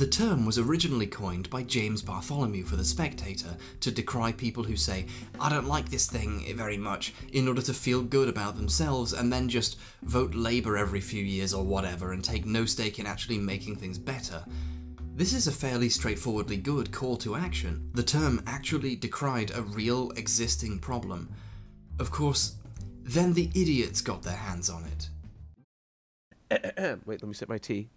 The term was originally coined by James Bartholomew for The Spectator to decry people who say, I don't like this thing very much, in order to feel good about themselves and then just vote Labour every few years or whatever and take no stake in actually making things better. This is a fairly straightforwardly good call to action. The term actually decried a real existing problem. Of course, then the idiots got their hands on it. Wait, let me set my tea.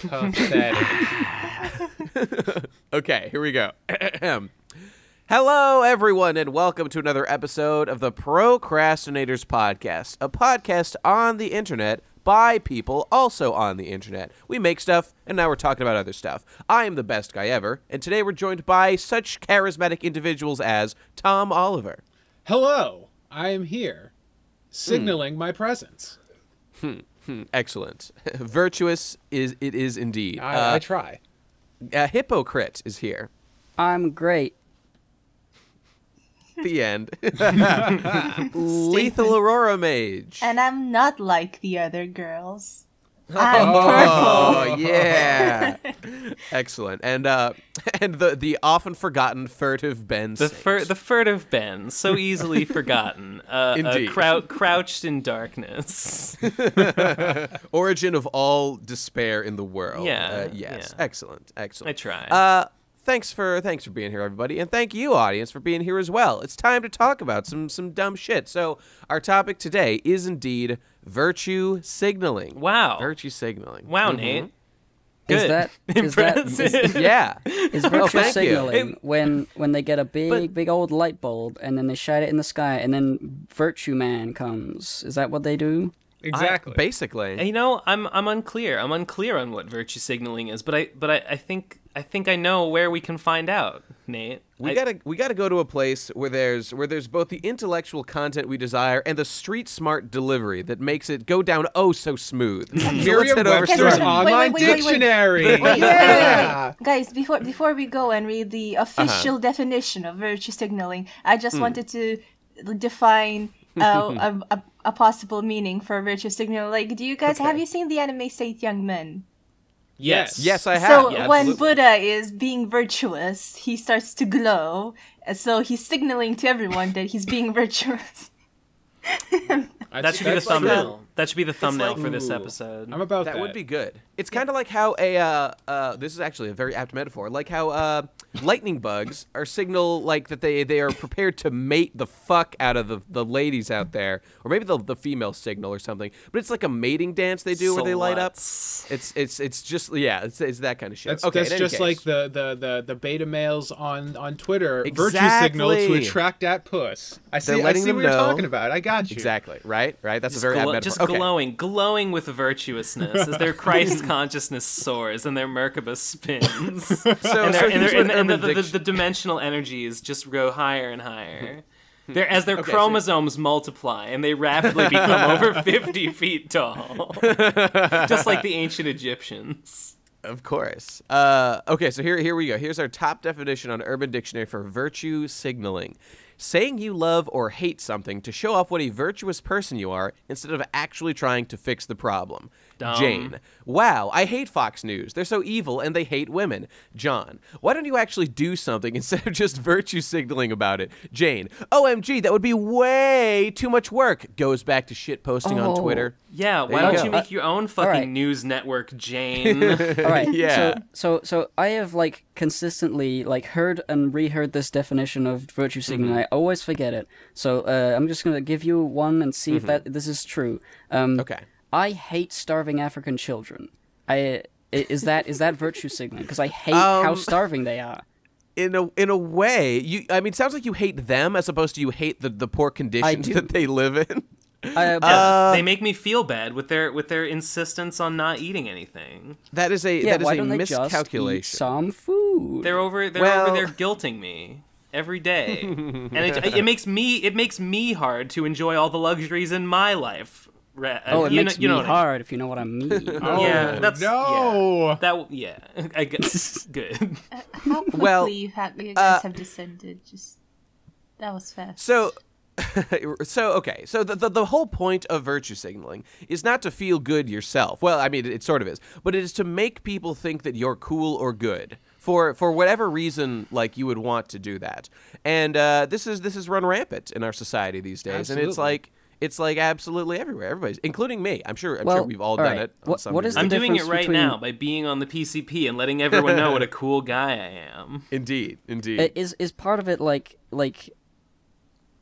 Pathetic. okay, here we go. Hello, everyone, and welcome to another episode of the Procrastinators Podcast, a podcast on the internet by people also on the internet. We make stuff, and now we're talking about other stuff. I am the best guy ever, and today we're joined by such charismatic individuals as Tom Oliver. Hello, I am here, signaling my presence. Hmm, excellent. Virtuous is it is indeed. I, Uh, I try. a Hippocrit is here. I'm great. The end. Lethal Aurora Mage. And I'm not like the other girls. I'm purple. Oh yeah, excellent. And uh, and the the often forgotten furtive Ben. The fur, the furtive Ben, so easily forgotten. Uh, uh, Indeed. crou- crouched in darkness. origin of all despair in the world. Yeah, Uh, yes. yeah. Excellent. Excellent. I try. Thanks for thanks for being here, everybody, and thank you, audience, for being here as well. It's time to talk about some some dumb shit. So our topic today is indeed virtue signaling. Wow. Virtue signaling. wow, Mhm. Nate. Is Good. that is that Impressive. Yeah. is Oh, virtue thank you. signaling when when they get a big But- big old light bulb and then they shine it in the sky and then Virtue Man comes? Is that what they do? Exactly. Basically. You know, I'm I'm unclear. I'm unclear on what virtue signaling is, but I but I, I think I think I know where we can find out, Nate. We I- gotta we gotta go to a place where there's where there's both the intellectual content we desire and the street smart delivery that makes it go down oh so smooth. so let's head over Webster's to Wait, our- wait, online wait, wait, wait. dictionary. Yeah. Guys, before before we go and read the official definition of virtue signaling, I just wanted to define uh, a, a a possible meaning for virtue signal. Like, do you guys have you seen the anime Saint Young Men? yes. Yes, I have. So Yeah, when. Buddha is being virtuous, he starts to glow, so he's signaling to everyone that he's being virtuous. That should be the That's like thumbnail. that should be the thumbnail like- for this episode. I'm about That that. would be good. It's kind of like how a uh, uh, this is actually a very apt metaphor. Like how uh, lightning bugs are signal like that they they are prepared to mate the fuck out of the, the ladies out there, or maybe the the female signal or something. But it's like a mating dance they do where they light up. It's it's it's just yeah, it's, it's that kind of shit. That's, okay, that's just case. like the, the, the, the beta males on, on Twitter virtue signal to attract that puss. I see, They're I see them what you're know. talking about. I got you. exactly right, right. That's Just, a very apt glo- metaphor. just okay. glowing, glowing with virtuousness as their Christ consciousness soars and their Merkaba spins. So, and, so and, here's their- and- and the, the, the, the dimensional energies just go higher and higher. They're, as their Okay, so- chromosomes multiply and they rapidly become over 50 feet tall. just like the ancient Egyptians. Of course. Uh, okay, so here, here we go. Here's our top definition on Urban Dictionary for virtue signaling. Saying you love or hate something to show off what a virtuous person you are instead of actually trying to fix the problem. Dumb. Jane. Wow, I hate Fox News. They're so evil and they hate women. John. Why don't you actually do something instead of just virtue signaling about it? Jane. OMG, that would be way too much work. Goes back to shit posting on Oh. Twitter. Yeah, There why you don't go. you make your own fucking right. news network, Jane? All right. Yeah. So so so I have like consistently like heard and reheard this definition of virtue signaling. I always forget it. So uh, I'm just gonna give you one and see if that this is true. Um, Okay. I hate starving African children. I i- is that is that virtue signaling? Because I hate how Um, starving they are. in a in a way, you I mean, it sounds like you hate them as opposed to you hate the, the poor conditions that they live in. I, Uh, they make me feel bad with their with their insistence on not eating anything. That is a yeah, that is why a don't they just eat miscalculation. some food? They're over they're Well- over there guilting me every day, and it, it makes me it makes me hard to enjoy all the luxuries in my life. Ra- oh, it you makes know, you know me I hard if you know what I mean. Oh, Yeah, that's no. Yeah, that yeah, I guess good. How quickly Well, you, ha- you guys uh, have descended. Just that was fast. So so okay, so the, the the whole point of virtue signaling is not to feel good yourself. Well, I mean, it, sort of is, but it is to make people think that you're cool or good for for whatever reason, like you would want to do that. And uh, this is this is run rampant in our society these days, and it's like it's like absolutely everywhere. Everybody's, including me. I'm sure. I'm Well, sure we've all all done right. it. What- what is degree. I'm doing it right between- now by being on the PCP and letting everyone know what a cool guy I am. Indeed, indeed. Is is part of it like like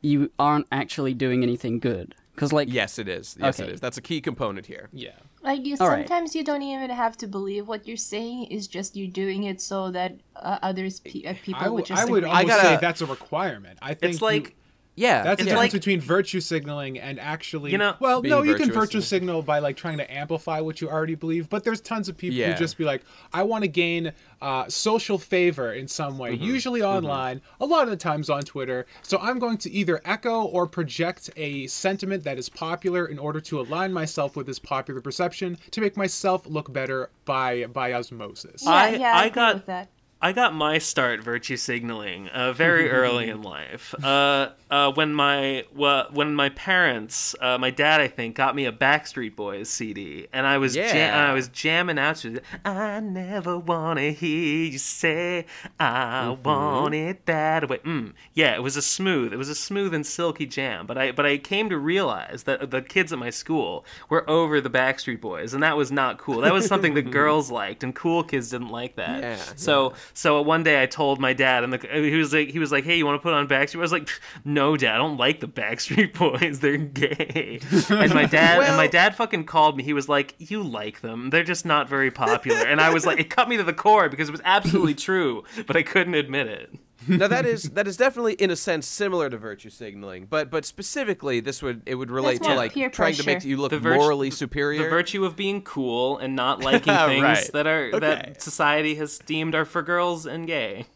you aren't actually doing anything good? Because like yes, it is. Yes, it Okay. is. That's a key component here. Yeah. Like you, All right. sometimes you don't even have to believe what you're saying. It's just you're doing it so that uh, others, pe- uh, people I would would, just. I would agree. I almost gotta- say that's a requirement. I think It's like you- Yeah, that's the difference like- between virtue signaling and actually. You know- well, no, you can virtue signal by like trying to amplify what you already believe. But there's tons of people Yeah. who just be like, I want to gain uh, social favor in some way, Mm-hmm. usually online, a lot of the times on Twitter. So I'm going to either echo or project a sentiment that is popular in order to align myself with this popular perception to make myself look better by by osmosis. yeah, I- yeah, I I, got- that. I got my start virtue signaling uh, very early in life. Uh, uh, when my well, when my parents, uh, my dad, I think, got me a Backstreet Boys CD, and I was Yeah. jam- I was jamming out to. I never wanna hear you say I want it that way. Mm. Yeah, it was a smooth, it was a smooth and silky jam. But I but I came to realize that the kids at my school were over the Backstreet Boys, and that was not cool. That was something that girls liked, and cool kids didn't like that. Yeah, So so one day I told my dad, and the, he was like, he was like, "Hey, you want to put on Backstreet?" I was like, "No, Dad, I don't like the Backstreet Boys. They're gay." And my dad, and my dad fucking called me. He was like, "You like them? They're just not very popular." And I was like, it cut me to the core because it was absolutely true, but I couldn't admit it. now that is that is definitely in a sense similar to virtue signaling, but but specifically this would it would relate to like peer trying to make you look The morally superior. The virtue of being cool and not liking things Right. that are Okay. that society has deemed are for girls and gay.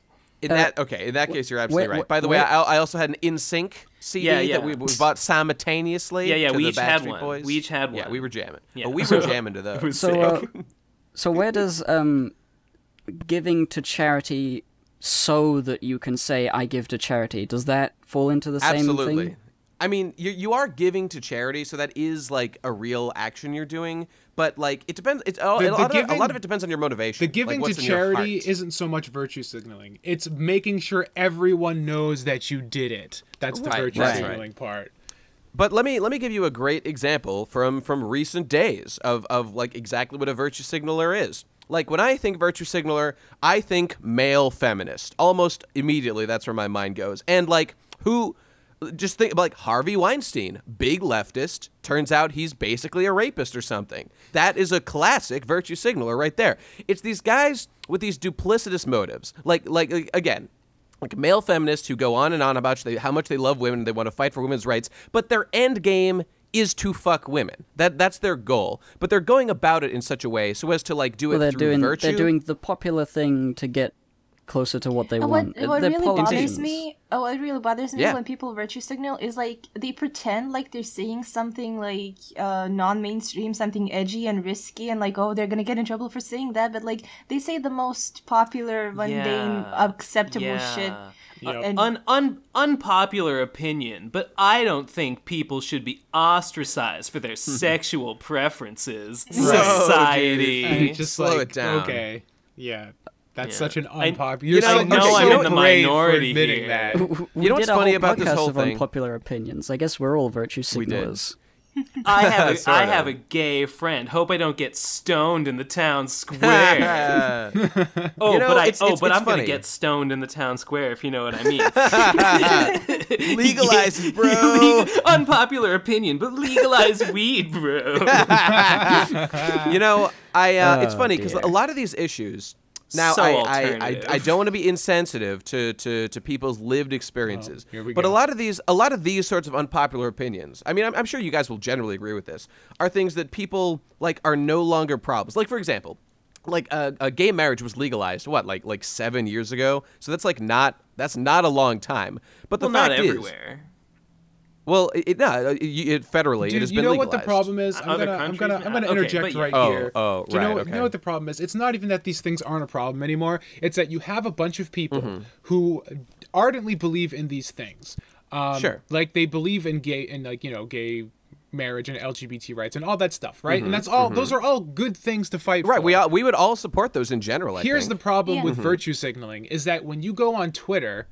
In that okay, in that case you're absolutely wait, right. By the way. I, I also had an NSYNC CD Yeah, yeah. that we, we bought simultaneously. Yeah, yeah, to we the each had one. Boys. We each had one. Yeah, we were jamming. Yeah. Oh, we were jamming to those. so uh, so where does um giving to charity so that you can say I give to charity does that fall into the same Absolutely. thing? I mean, you you are giving to charity, so that is like a real action you're doing. But like, it depends. It's a, The- a, the lot, of, a lot of it depends on your motivation. The giving what's to charity isn't so much virtue signaling. It's making sure everyone knows that you did it. That's the Right, virtue right. signaling part. But let me let me give you a great example from from recent days of of like exactly what a virtue signaler is. Like when I think virtue signaler, I think male feminist. Almost immediately, that's where my mind goes. And like who, just think like Harvey Weinstein, big leftist. Turns out he's basically a rapist or something. That is a classic virtue signaler right there. It's these guys with these duplicitous motives. Like like like, again, like male feminists who go on and on about how much they love women, they want to fight for women's rights, but their end game is to fuck women. That that's their goal. But they're going about it in such a way so as to like do Well, it they're through doing virtue. they're doing the popular thing to get closer to what they And want. what, what really politicians. bothers me, oh, what really bothers me Yeah. when people virtue signal is like they pretend like they're saying something like uh, non-mainstream, something edgy and risky, and like oh they're gonna get in trouble for saying that, but like they say the most popular, mundane, Yeah. acceptable shit. Yep. And Un, un, unpopular opinion, but I don't think people should be ostracized for their sexual preferences. Society. And it's just Slow like, it down. okay, yeah, that's Yeah. such an unpopular. you You're know- so, I know I'm so in the minority for admitting here. that. We You know what's did a funny whole about this podcast whole of thing? unpopular opinions. I guess we're all virtue We did. signalers. I have a, Sort I have a gay friend. Hope I don't get stoned in the town square. Oh, You know, but I, it's- oh, it's- but it's I'm funny. gonna get stoned in the town square if you know what I mean. legalize it, bro. Leg- unpopular opinion, but legalize weed, bro. you know, I uh, it's Oh, funny because a lot of these issues. Now, So I, I, I. I don't want to be insensitive to, to, to people's lived experiences, Oh, here we but a lot of these a lot of these sorts of unpopular opinions. I mean, I'm, I'm sure you guys will generally agree with this. Are things that people like are no longer problems. Like for example, like uh, a gay marriage was legalized what like like seven years ago. So that's like not that's not a long time. But the well, fact not is, everywhere. Well, it, it, no, it, it federally it Dude, has you been know legalized. what the problem is? I'm Other gonna, I'm gonna, now? I'm gonna Okay, interject but right yeah. Oh, here. oh, Do you know, right, what- you know what the problem is? It's not even that these things aren't a problem anymore. It's that you have a bunch of people Mm-hmm. who ardently believe in these things. sure. like they believe in gay and like you know gay marriage and LGBT rights and all that stuff, right? Mm-hmm, and that's all. Those are all good things to fight Right. for. We all, we would all support those in general. I Here's the problem Yeah. with Mm-hmm. virtue signaling is that when you go on Twitter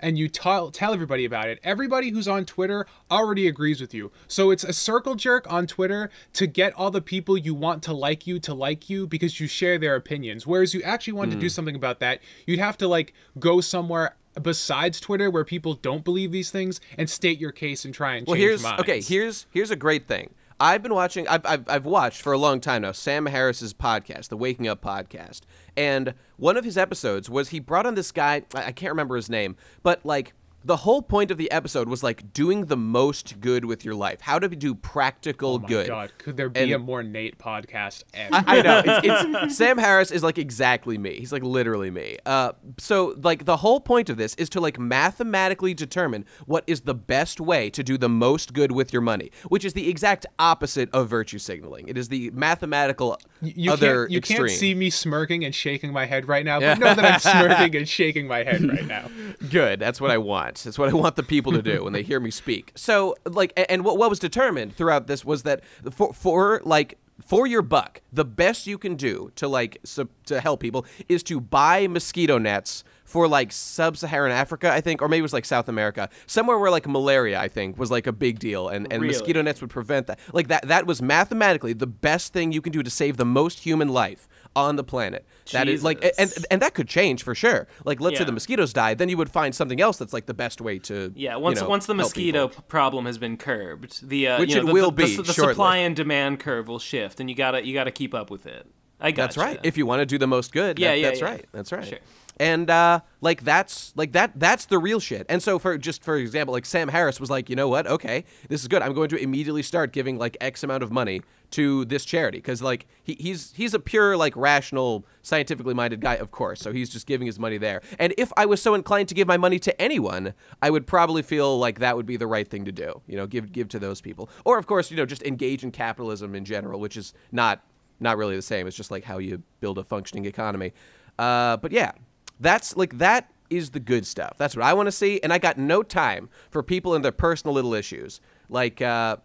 and you tell tell everybody about it, everybody who's on Twitter already agrees with you. So it's a circle jerk on Twitter to get all the people you want to like you to like you because you share their opinions. Whereas you actually want to Mm. do something about that, you'd have to like go somewhere besides Twitter where people don't believe these things and state your case and try and Well, change here's minds. okay. Here's here's a great thing. I've been watching. I've, I've I've watched for a long time now. Sam Harris's podcast, the Waking Up podcast, and one of his episodes was he brought on this guy. I I can't remember his name, but like the whole point of the episode was like doing the most good with your life. How to do practical Oh my good. god, could there be And- a more Nate podcast ever? I, I know. It's, it's Sam Harris is like exactly me. He's like literally me. Uh, so like the whole point of this is to like mathematically determine what is the best way to do the most good with your money, which is the exact opposite of virtue signaling. It is the mathematical you other can't you extreme. can't see me smirking and shaking my head right now, but know that I'm smirking and shaking my head right now. Good. That's what I want. That's what I want the people to do when they hear me speak. So, like, and what, what was determined throughout this was that for, for like, for your buck, the best you can do to like so, to help people is to buy mosquito nets for like sub-Saharan Africa, I think, or maybe it was like South America, somewhere where like malaria, I think, was like a big deal, and and Really? mosquito nets would prevent that. Like that, that was mathematically the best thing you can do to save the most human life on the planet. That is like, and and that could change for sure. Like, let's say the mosquitoes die, then you would find something else that's like the best way to Yeah, you once know, once the mosquito problem has been curbed, the uh, Which you know, it the, will the, be the, the supply and demand curve will shift, and you gotta you gotta keep up with it. I got That's right. If you want to do the most good, Yeah, that- yeah, that's yeah. right. That's right. Sure. And uh, like that's like that that's the real shit. And so for just for example, like Sam Harris was like, you know what? Okay, this is good. I'm going to immediately start giving like X amount of money to this charity because like he, he's he's a pure like rational, scientifically minded guy, of course. So he's just giving his money there. And if I was so inclined to give my money to anyone, I would probably feel like that would be the right thing to do. You know, give give to those people, or of course, you know, just engage in capitalism in general, which is not not really the same. It's just like how you build a functioning economy. Uh, but yeah, that's like that is the good stuff. That's what I want to see, and I got no time for people and their personal little issues, like uh,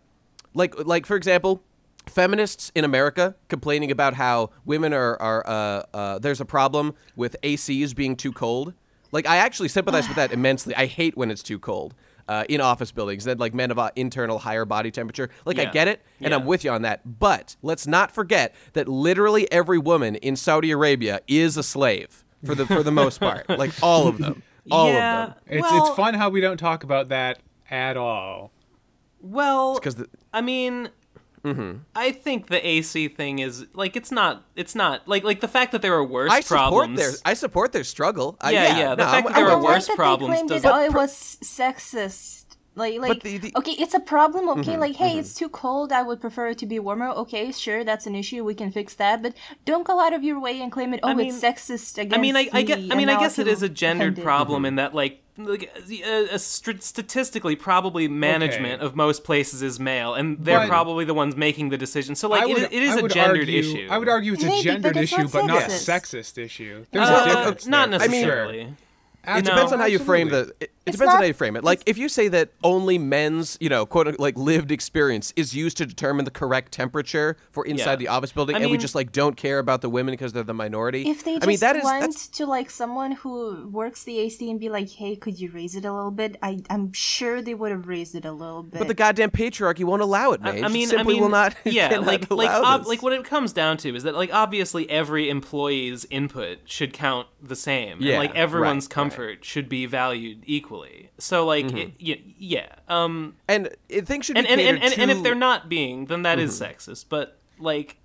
like like for example. Feminists in America complaining about how women are, are uh, uh, there's a problem with ACs being too cold. Like I actually sympathize with that immensely. I hate when it's too cold uh, in office buildings. That like men of uh, internal higher body temperature. Like I get it, and I'm with you on that. But let's not forget that literally every woman in Saudi Arabia is a slave for the for the most part. Like all of them, all yeah, of them. It's well, it's fun how we don't talk about that at all. Well, Because I mean, Mm-hmm. I think the AC thing is like it's not it's not like like the fact that there are worse I support problems. their I support their struggle. I- Yeah, yeah, the no, fact I'm- that there I'm are the worse problems They claimed does- that, oh, it was sexist. Like, like, the- the- okay, it's a problem. Okay, Mm-hmm, like, hey, it's too cold. I would prefer it to be warmer. Okay, sure, that's an issue. We can fix that. But don't go out of your way and claim it. Oh, I mean- it's sexist against. I mean, I, I get. me, I mean, I guess it feel is a gendered offended. problem Mm-hmm. in that, like, like uh, st- statistically, probably management Okay. of most places is male, and they're But- probably the ones making the decision. So, like, would, it, it is a would gendered argue, issue. I would argue it's a Maybe, but gendered it's issue, but not a sexist issue. There's Uh, a difference. not there, for necessarily. Sure. It No. depends on how you frame the. It, it It's depends on how you frame it. Like if you say that only men's, you know, quote like lived experience is used to determine the correct temperature for inside Yeah. the office building, I and we just like don't care about the women because they're the minority. If they just I mean, that is went that's to like someone who works the AC and be like, "Hey, could you raise it a little bit?" I I'm sure they would have raised it a little bit. but the goddamn patriarchy won't allow it, man. I, I mean, simply I mean, will not. Yeah, like like ob- like what it comes down to is that like obviously every employee's input should count the same, Yeah, and like everyone's right, right. comfort should be valued equally. So like, Mm-hmm. it, yeah, yeah, um, and it, things should and be and, and, catered and, and if they're not being, then that is sexist. But like,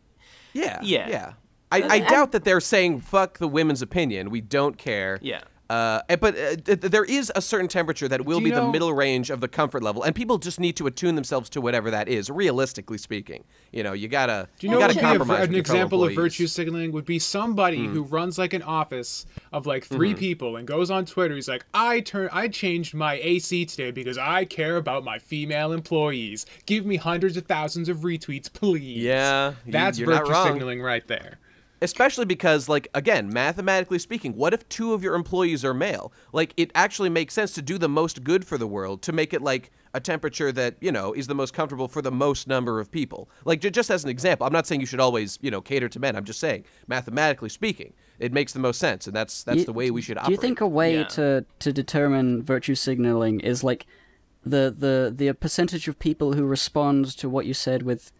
yeah, Yeah. yeah. I, I doubt that they're saying fuck the women's opinion. We don't care. Yeah. Uh, but uh, th- th- there is a certain temperature that will be you the middle range of the comfort level, and people just need to attune themselves to whatever that is. Realistically speaking, you know, you gotta Do you know gotta what would a- compromise. an with your fellow example of virtue signaling would be somebody Hmm. who runs like an office of like 3 Mm-hmm. people and goes on Twitter. He's like, I turn, I changed my AC today because I care about my female employees. Give me hundreds of thousands of retweets, please. Yeah, that's virtue signaling right there. Especially because like again mathematically speaking what if two of your employees are male? Like it actually makes sense to do the most good for the world to make it like a temperature that you know is the most comfortable for the most number of people. Like j- just as an example i'm not saying you should always you know cater to men. I'm just saying mathematically speaking it makes the most sense and that's that's You- the way we should Do operate you think a way Yeah. to to determine virtue signaling is like the the the percentage of people who respond to what you said with,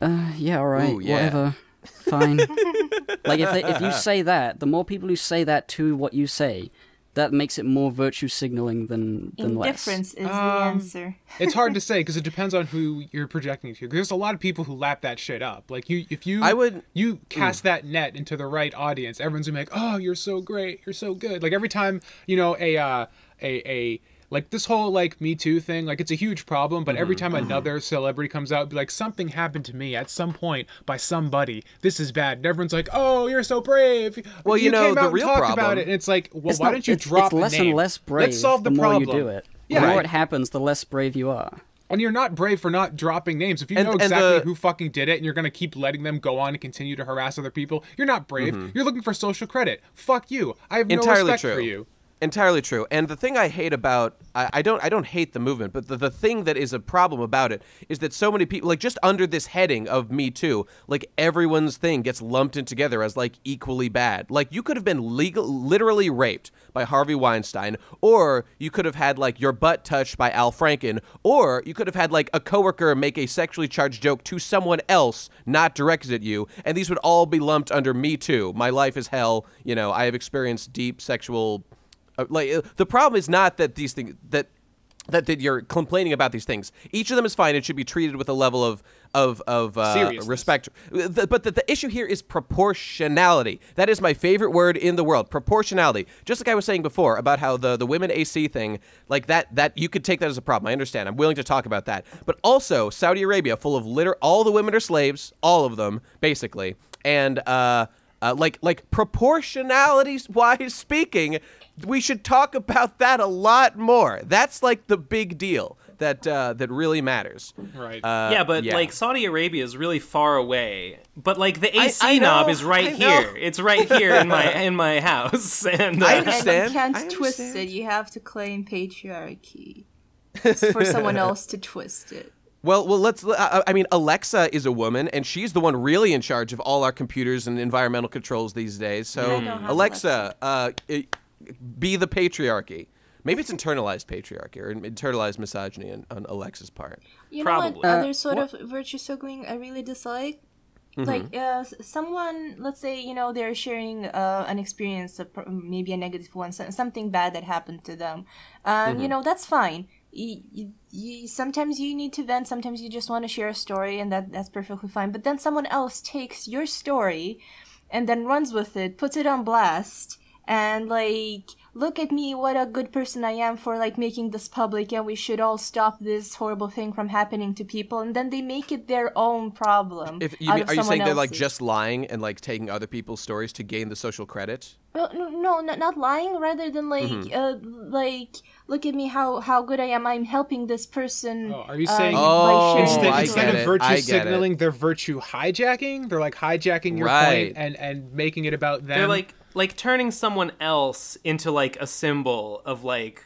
uh, yeah, all right, Ooh, yeah. whatever, fine. like if they, if you say that, the more people who say that to what you say, that makes it more virtue signaling than than less. Indifference is the Um, answer. It's hard to say because it depends on who you're projecting to. There's a lot of people who lap that shit up. Like you, if you, I would- you cast that net into the right audience, everyone's gonna be like, "Oh, you're so great, you're so good." Like every time you know a uh, a a like this whole like Me Too thing, like it's a huge problem. But every Mm-hmm. time another celebrity comes out, be like, "Something happened to me at some point by somebody. This is bad." And everyone's like, "Oh, you're so brave." Well, you know, came the real talked problem- about it, and it's like, well, It's why not- don't you it's, drop it's less and less brave Let's solve the, the more problem. you do it. Yeah. the more it happens, the less brave you are. And you're not brave for not dropping names. If you And- know exactly the- who fucking did it and you're going to keep letting them go on and continue to harass other people, you're not brave. You're looking for social credit. Fuck you. I have no Mm-hmm. entirely respect true. for you. Entirely true. And the thing I hate about I, I don't I don't hate the movement, but the, the thing that is a problem about it is that so many people like just under this heading of Me Too, like everyone's thing gets lumped in together as like equally bad. Like you could have been legal literally raped by Harvey Weinstein, or you could have had like your butt touched by Al Franken, or you could have had like a coworker make a sexually charged joke to someone else not directed at you, and these would all be lumped under Me Too. My life is hell, you know, I have experienced deep sexual like uh, the problem is not that these things that that, that you're complaining about these things. Each of them is fine. It should be treated with a level of of of uh, respect. The- but the, the issue here is proportionality. That is my favorite word in the world. Proportionality. Just like I was saying before about how the the women AC thing, like that that you could take that as a problem. I understand. I'm willing to talk about that. But also Saudi Arabia, full of litter. all the women are slaves, all of them basically, and uh. Uh, like like proportionality wise speaking, we should talk about that a lot more. That's like the big deal that uh, that really matters. Right. Uh, yeah, but like Saudi Arabia is really far away. But like the AC I knob know, is right I know. here. It's right here in my in my house. And uh, I understand. you can't I twist it. You have to claim patriarchy. It's for someone else to twist it. Well, well, let's. I I mean, Alexa is a woman, and she's the one really in charge of all our computers and environmental controls these days. So, I don't Alexa, uh, i- be the patriarchy. Maybe it's internalized patriarchy or internalized misogyny on, on Alexa's part. You know Probably. what Uh, other sort of virtue signaling I really dislike? Like uh, someone, let's say you know they're sharing uh, an experience, a, pr- maybe a negative one, something bad that happened to them. Um, You know that's fine. You, you, you, sometimes you need to vent. Sometimes you just want to share a story, and that that's perfectly fine. But then someone else takes your story, and then runs with it, puts it on blast, and like look at me what a good person i am for like making this public and we should all stop this horrible thing from happening to people and then they make it their own problem If you mean, are you someone saying they're like just lying and like taking other people's stories to gain the social credit? well, no, no not, not lying rather than like Mm-hmm. uh like look at me how how good i am i'm helping this person Oh, are you uh, saying- by Oh, sharing instead, instead of it. virtue I get it. signaling, they're virtue hijacking. They're like hijacking your Right. point and and making it about them. they're like like turning someone else into like a symbol of like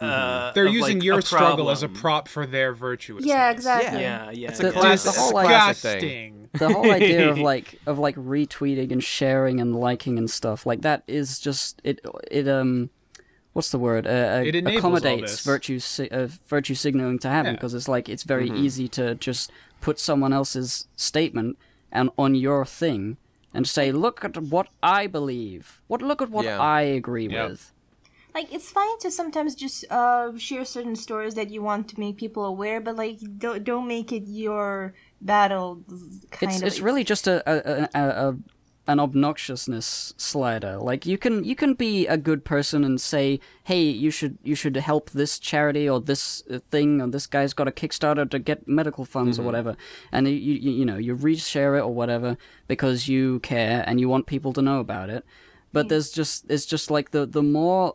uh They're of, using like, your a struggle as a prop for their virtuousness. yeah exactly Yeah, yeah. It's yeah. a classic, the whole it's classic thing. The whole idea of like of like retweeting and sharing and liking and stuff like that is just it it um what's the word uh, uh, It enables accommodates virtue si- uh, virtue signaling to happen Yeah. because it's like it's very Mm-hmm. easy to just put someone else's statement and on your thing and say look at what I believe what look at what Yeah. I agree Yep. with like it's fine to sometimes just uh share certain stories that you want to make people aware but like don't don't make it your battle kind it's of it's really just a a, a, a, a an obnoxiousness slider. Like you can you can be a good person and say, "Hey, you should you should help this charity or this uh, thing or this guy's got a Kickstarter to get medical funds or whatever." And you, you you know, you reshare it or whatever because you care and you want people to know about it. But there's just it's just like the the more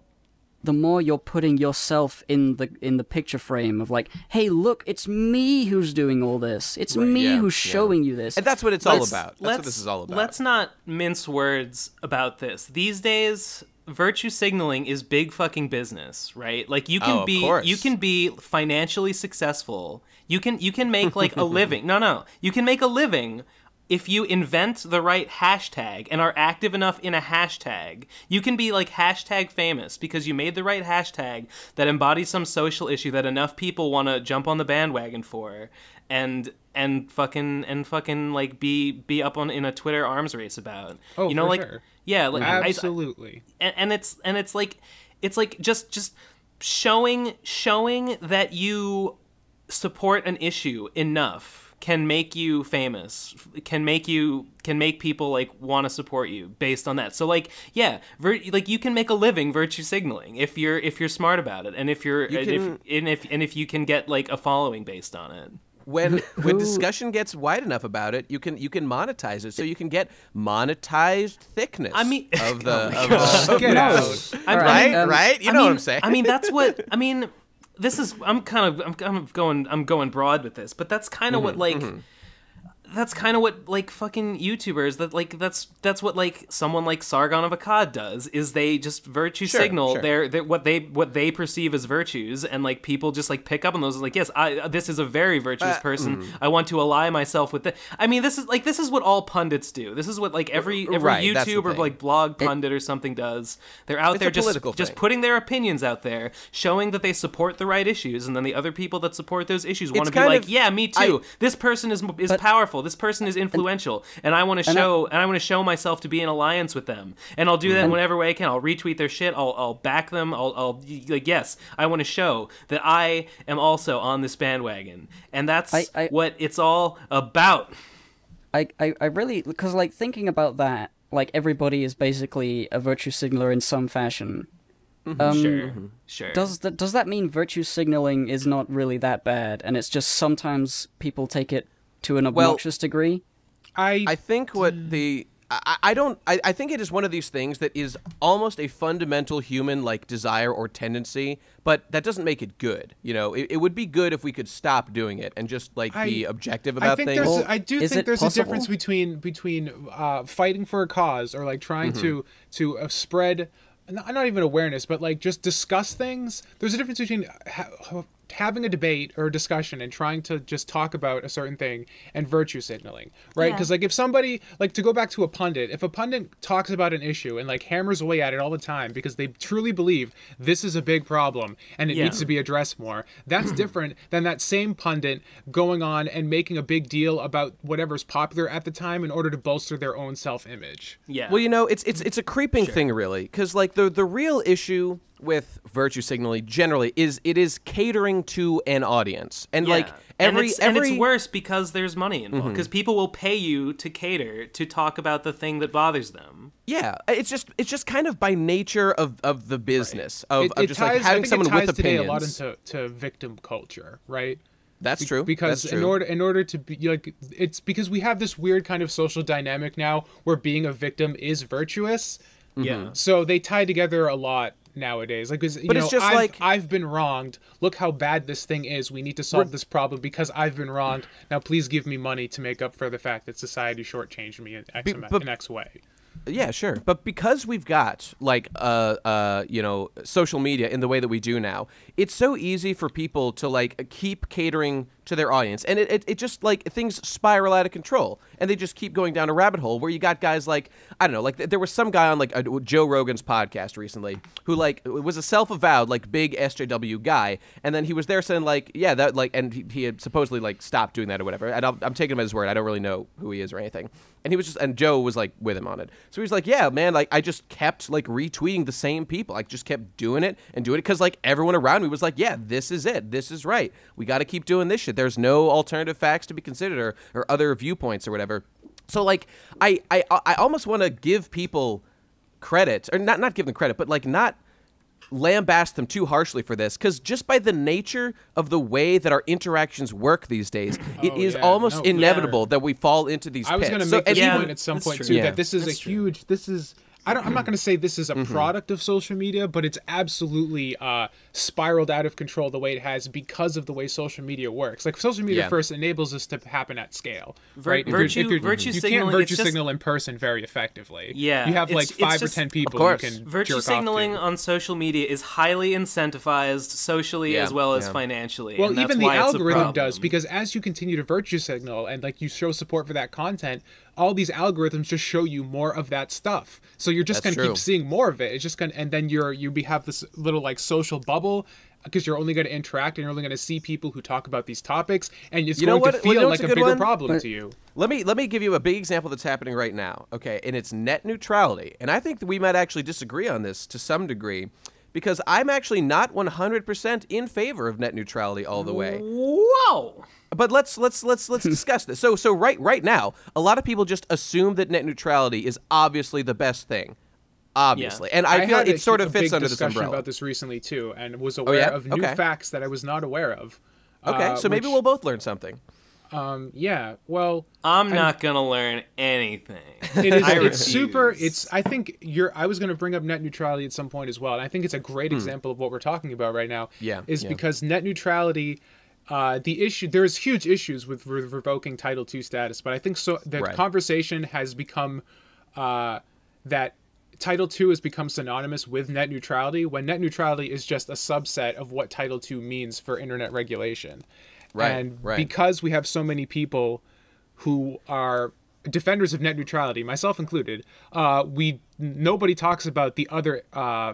the more you're putting yourself in the in the picture frame of like, hey, look, it's me who's doing all this. It's me yeah, who's yeah. showing you this. And that's what it's all Let's- about. That's let's, what this is all about. Let's not mince words about this. These days, virtue signaling is big fucking business, right? Like you Oh, can of be course. you can be financially successful. You can you can make like a living. No, no. You can make a living if you invent the right hashtag and are active enough in a hashtag, you can be like hashtag famous because you made the right hashtag that embodies some social issue that enough people want to jump on the bandwagon for and and fucking and fucking like be be up on in a Twitter arms race about. Oh, you know for like sure. yeah, like I- I- Absolutely. and, and it's and it's like it's like just just showing showing that you support an issue enough can make you famous can make you can make people like want to support you based on that so like yeah vir- like you can make a living virtue signaling if you're if you're smart about it and if you're You and can- if and if and if you can get like a following based on it when when discussion gets wide enough about it, you can you can monetize it. So you can get monetized thickness. I mean- of the, Oh my of the Get No. out. I- All right, um, right. You I know what I'm saying. I mean, that's what I mean. This is I'm kind of I'm of going I'm going broad with this, but that's kind of what Mm-hmm, like that's kind of what like fucking YouTubers that like that's that's what like someone like Sargon of Akkad does is they just virtue Sure, signal sure. their, their what they what they perceive as virtues and like people just like pick up on those and like yes I this is a very virtuous Uh, person mm. I want to ally myself with it I mean this is like this is what all pundits do this is what like every every Right, YouTube or like blog pundit or something does they're out there just just putting their opinions out there, showing that they support the right issues, and then the other people that support those issues want to be like, of- "Yeah, me too. this person is is But- powerful. This person is influential, and, I want to and I- show and I want to show myself to be in alliance with them. And I'll do that in whatever way I can. I'll retweet their shit. I'll I'll back them. I'll I'll like yes, I want to show that I am also on this bandwagon, and that's I- I- what it's all about. I, I, I really because like thinking about that, like everybody is basically a virtue signaler in some fashion. Um, Sure, sure. Does that does that mean virtue signaling is not really that bad, and it's just sometimes people take it to an Well- obnoxious degree? I, I think what the I, I don't I, I think it is one of these things that is almost a fundamental human like desire or tendency, but that doesn't make it good. You know, it, it would be good if we could stop doing it and just like be I- objective I about think things. there's. Well, I do is think there's possible? a difference between between uh, fighting for a cause or like trying to to uh, spread, not, not even awareness, but like just discuss things. There's a difference between ha- having a debate or a discussion and trying to just talk about a certain thing and virtue signaling, right? Yeah. Because like if somebody like to go back to a pundit, if a pundit talks about an issue and like hammers away at it all the time because they truly believe this is a big problem and it Yeah. needs to be addressed more, that's different than that same pundit going on and making a big deal about whatever's popular at the time in order to bolster their own self-image. yeah. Well, you know, it's it's it's a creeping thing, really, because like the the real issue with virtue signaling generally is it is catering to an audience, and Yeah. like and every it's, every Mm-hmm. and it's worse because there's money involved because people will pay you to cater to talk about the thing that bothers them. yeah, it's just it's just kind of by nature of of the business of, It, of it just ties, like having I think someone it ties with today opinions. a lot into to victim culture, right? That's true. because That's true. in order in order to be like it's because we have this weird kind of social dynamic now where being a victim is virtuous Yeah. so they tie together a lot nowadays. Like, you But know it's just I've, like- I've been wronged. Look how bad this thing is. We need to solve this problem because i've been wronged. Now please give me money to make up for the fact that society shortchanged me in x, Be- but- in x way. Yeah, sure. But because we've got like uh uh you know social media in the way that we do now, it's so easy for people to like keep catering to their audience, and it, it, it just like things spiral out of control, and they just keep going down a rabbit hole where you got guys like I don't know, like there was some guy on like uh, Joe Rogan's podcast recently who like was a self-avowed like big SJW guy, and then he was there saying like yeah that like and he, he had supposedly like stopped doing that or whatever, and I'm, I'm taking him at his word. I don't really know who he is or anything. And he was just, and Joe was like with him on it. So he's like, yeah, man, like I just kept like retweeting the same people. I just kept doing it and doing it because like everyone around me was like, yeah, this is it. This is right. We got to keep doing this shit. There's no alternative facts to be considered or, or other viewpoints or whatever. So like, I, I, I almost want to give people credit or not, not give them credit, but like not lambast them too harshly for this because just by the nature of the way that our interactions work these days, it Oh, is yeah. almost No, inevitable that we fall into these i was going to So- make this Yeah, point at some point true. too Yeah. that this is That's a true. huge this is I don't, I'm not going to say this is a Mm-hmm. product of social media, but it's absolutely uh, spiraled out of control the way it has because of the way social media works. Like social media Yeah. first enables this to happen at scale, right? If you're- virtue- if you're- virtue you signaling, can't it's virtue just- signal in person very effectively. Yeah, you have like it's- it's five just- or ten people course. you can Virtue jerk signaling off to. on social media is highly incentivized socially Yeah, as well as yeah. financially. Well, and that's even the why algorithm does because as you continue to virtue signal and like you show support for that content, all these algorithms just show you more of that stuff. So you're just That's going to true. keep seeing more of it. It's just going to and then you're you be have this little like social bubble because you're only going to interact and you're only going to see people who talk about these topics and it's You know going what- to you know feel like a a, good bigger one? problem to you. Let me let me give you a big example that's happening right now. Okay, and it's net neutrality, and I think that we might actually disagree on this to some degree, because I'm actually not 100% in favor of net neutrality all the way. Whoa! But let's let's let's let's discuss this. So so right right now, a lot of people just assume that net neutrality is obviously the best thing, obviously, and I, feel had it a, sort of fits big under this discussion umbrella. about this recently too, and was aware yeah? of new Okay. facts that I was not aware of. okay, uh, so maybe we'll both learn something. Yeah, well, I'm not gonna learn anything. it is it's super it's i think you're i was going to bring up net neutrality at some point as well and i think it's a great example of what we're talking about right now Hmm. Yeah, is yeah. because net neutrality uh, the issue there's huge issues with re- revoking title ii status but i think so the Right. conversation has become uh, that title ii has become synonymous with net neutrality when net neutrality is just a subset of what title ii means for internet regulation Right, and right. because we have so many people who are defenders of net neutrality, myself included, uh, we nobody talks about the other uh,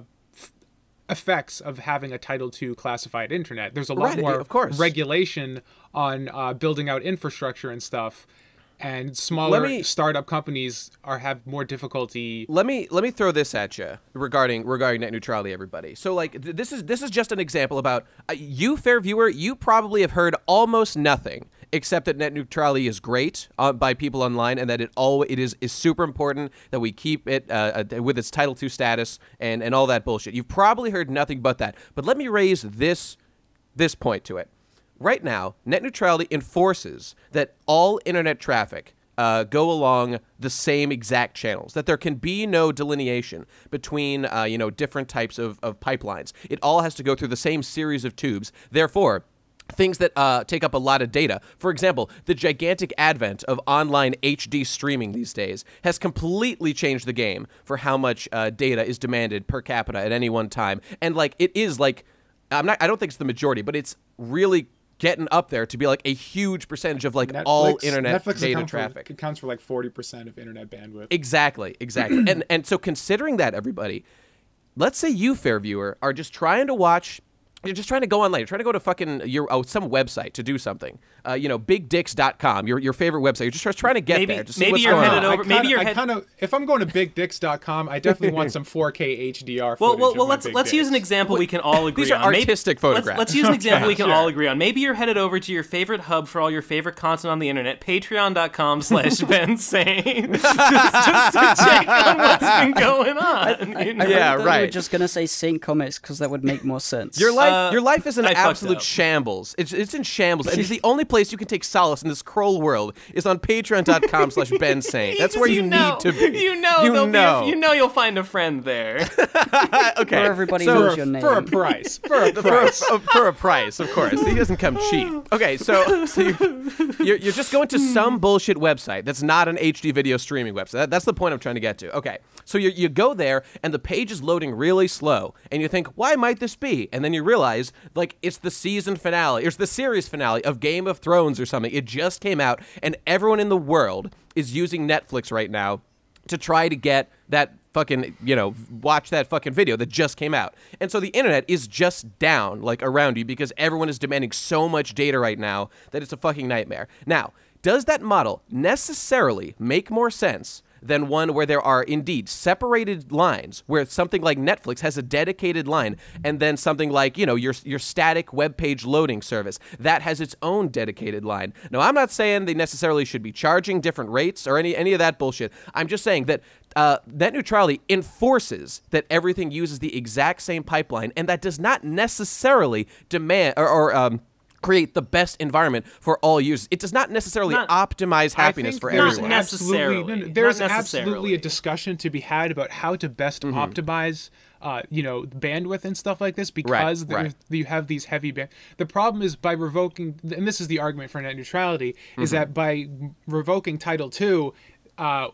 effects of having a Title II classified internet. There's a lot Right, more of course. regulation on uh, building out infrastructure and stuff, and smaller me- startup companies are have more difficulty. let me let me throw this at you regarding regarding net neutrality everybody so like th- this is this is just an example about uh, you fair viewer you probably have heard almost nothing except that net neutrality is great uh, by people online and that it all it is is super important that we keep it uh, uh, with its title II status and and all that bullshit you've probably heard nothing but that but let me raise this this point to it. Right now, net neutrality enforces that all internet traffic uh, go along the same exact channels. That there can be no delineation between uh, you know different types of, of pipelines. It all has to go through the same series of tubes. Therefore. Things that uh, take up a lot of data. For example, the gigantic advent of online HD streaming these days has completely changed the game for how much uh, data is demanded per capita at any one time. And like it is like I'm not. I don't think it's the majority, but it's really getting up there to be like a huge percentage of like all internet Netflix data traffic. For, accounts for like forty percent of internet bandwidth. Exactly, exactly. and and so considering that everybody, let's say you fair viewer are just trying to watch you're just trying to go online. You're trying to go to fucking your oh, some website to do something. Uh, you know, bigdicks.com, your your favorite website. You're just trying to get Maybe- there. Just maybe see you're headed on. over- I maybe kinda- you're I head- kind of if I'm going to bigdicks.com, I definitely want some 4K HDR. Well, well, well. Let's let's use an example we can all agree These are on. Maybe- artistic let's- Let's, use an example we can sure. all agree on. Maybe you're headed over to your favorite hub for all your favorite content on the internet, patreon.com slash Ben Saint, just, just to check on what's been going on. you know? Yeah, I thought You right. were just gonna say Saint Comics because that would make more sense. Your life, Uh, your life is an I absolute shambles. It's, it's in shambles, it's the only place you can take solace in this cruel world is on Patreon.com slash Ben Saint. That's where you, know, need to be. You know, you there'll know. Be a, you know, you'll find a friend there. okay, Where everybody so knows your name. for a price. For a for a, price. Oh, for a price, of course. He doesn't come cheap. Okay, so, so you're, you're, you're just going to hmm. some bullshit website that's not an HD video streaming website. That, that's the point I'm trying to get to. Okay, so you, you go there and the page is loading really slow, and you think, why might this be? And then you realize, like, it's the season finale, it's the series finale of Game of Thrones or something. It just came out, and everyone in the world is using Netflix right now to try to get that fucking you know watch that fucking video that just came out and so the internet is just down like around you because everyone is demanding so much data right now that it's a fucking nightmare now does that model necessarily make more sense than one where there are indeed separated lines where something like Netflix has a dedicated line and then something like you know your your static web page loading service that has its own dedicated line. Now I'm not saying they necessarily should be charging different rates or any any of that bullshit. I'm just saying that uh, net neutrality enforces that everything uses the exact same pipeline and that does not necessarily demand or, or um, create the best environment for all users. It does not necessarily Not- optimize I happiness think for there's everyone. Not absolutely no, no, there's Not absolutely a discussion to be had about how to best Mm-hmm. optimize uh, you know bandwidth and stuff like this because there- right. you have these heavy band- the problem is by revoking and this is the argument for net neutrality is Mm-hmm. that by revoking title II, uh,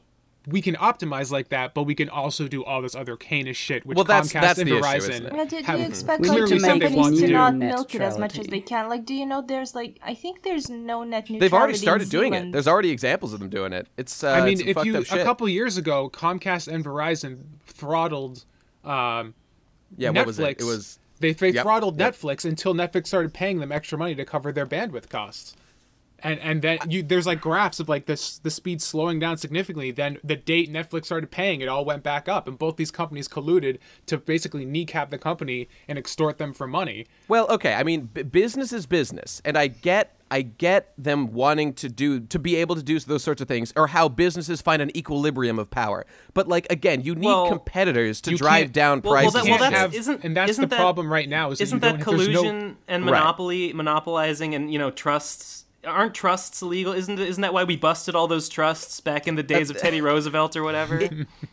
we can optimize like that, but we can also do all this other heinous shit, which Well, that's- Comcast that's and the issue, Verizon isn't? Yeah, do, do have you expect We like clearly said they companies want to to do. not net milk it as much as neutrality. they can? Like, do you know there's like I think there's no net neutrality. They've already in started doing it. There's already examples of them doing it. It's uh, I mean, it's if you a couple years ago, Comcast and Verizon throttled um, yeah, Netflix. what was it? It was they they Yep, throttled yep. Netflix until Netflix started paying them extra money to cover their bandwidth costs. And and then you there's like graphs of like this the speed slowing down significantly. Then the date Netflix started paying, it all went back up, and both these companies colluded to basically kneecap the company and extort them for money. Well, okay. I mean, b- business is business, and I get, I get them wanting to do, to be able to do those sorts of things, or how businesses find an equilibrium of power. But like again, you need Well, competitors to drive down Well, well, prices. that- well, that's- have- isn't- and that's isn't the that- problem right now. Is that, Isn't you that don't, no- collusion and Right. monopoly, monopolizing, and you know trusts? Aren't trusts illegal? Isn't isn't that why we busted all those trusts back in the days of Teddy Roosevelt or whatever?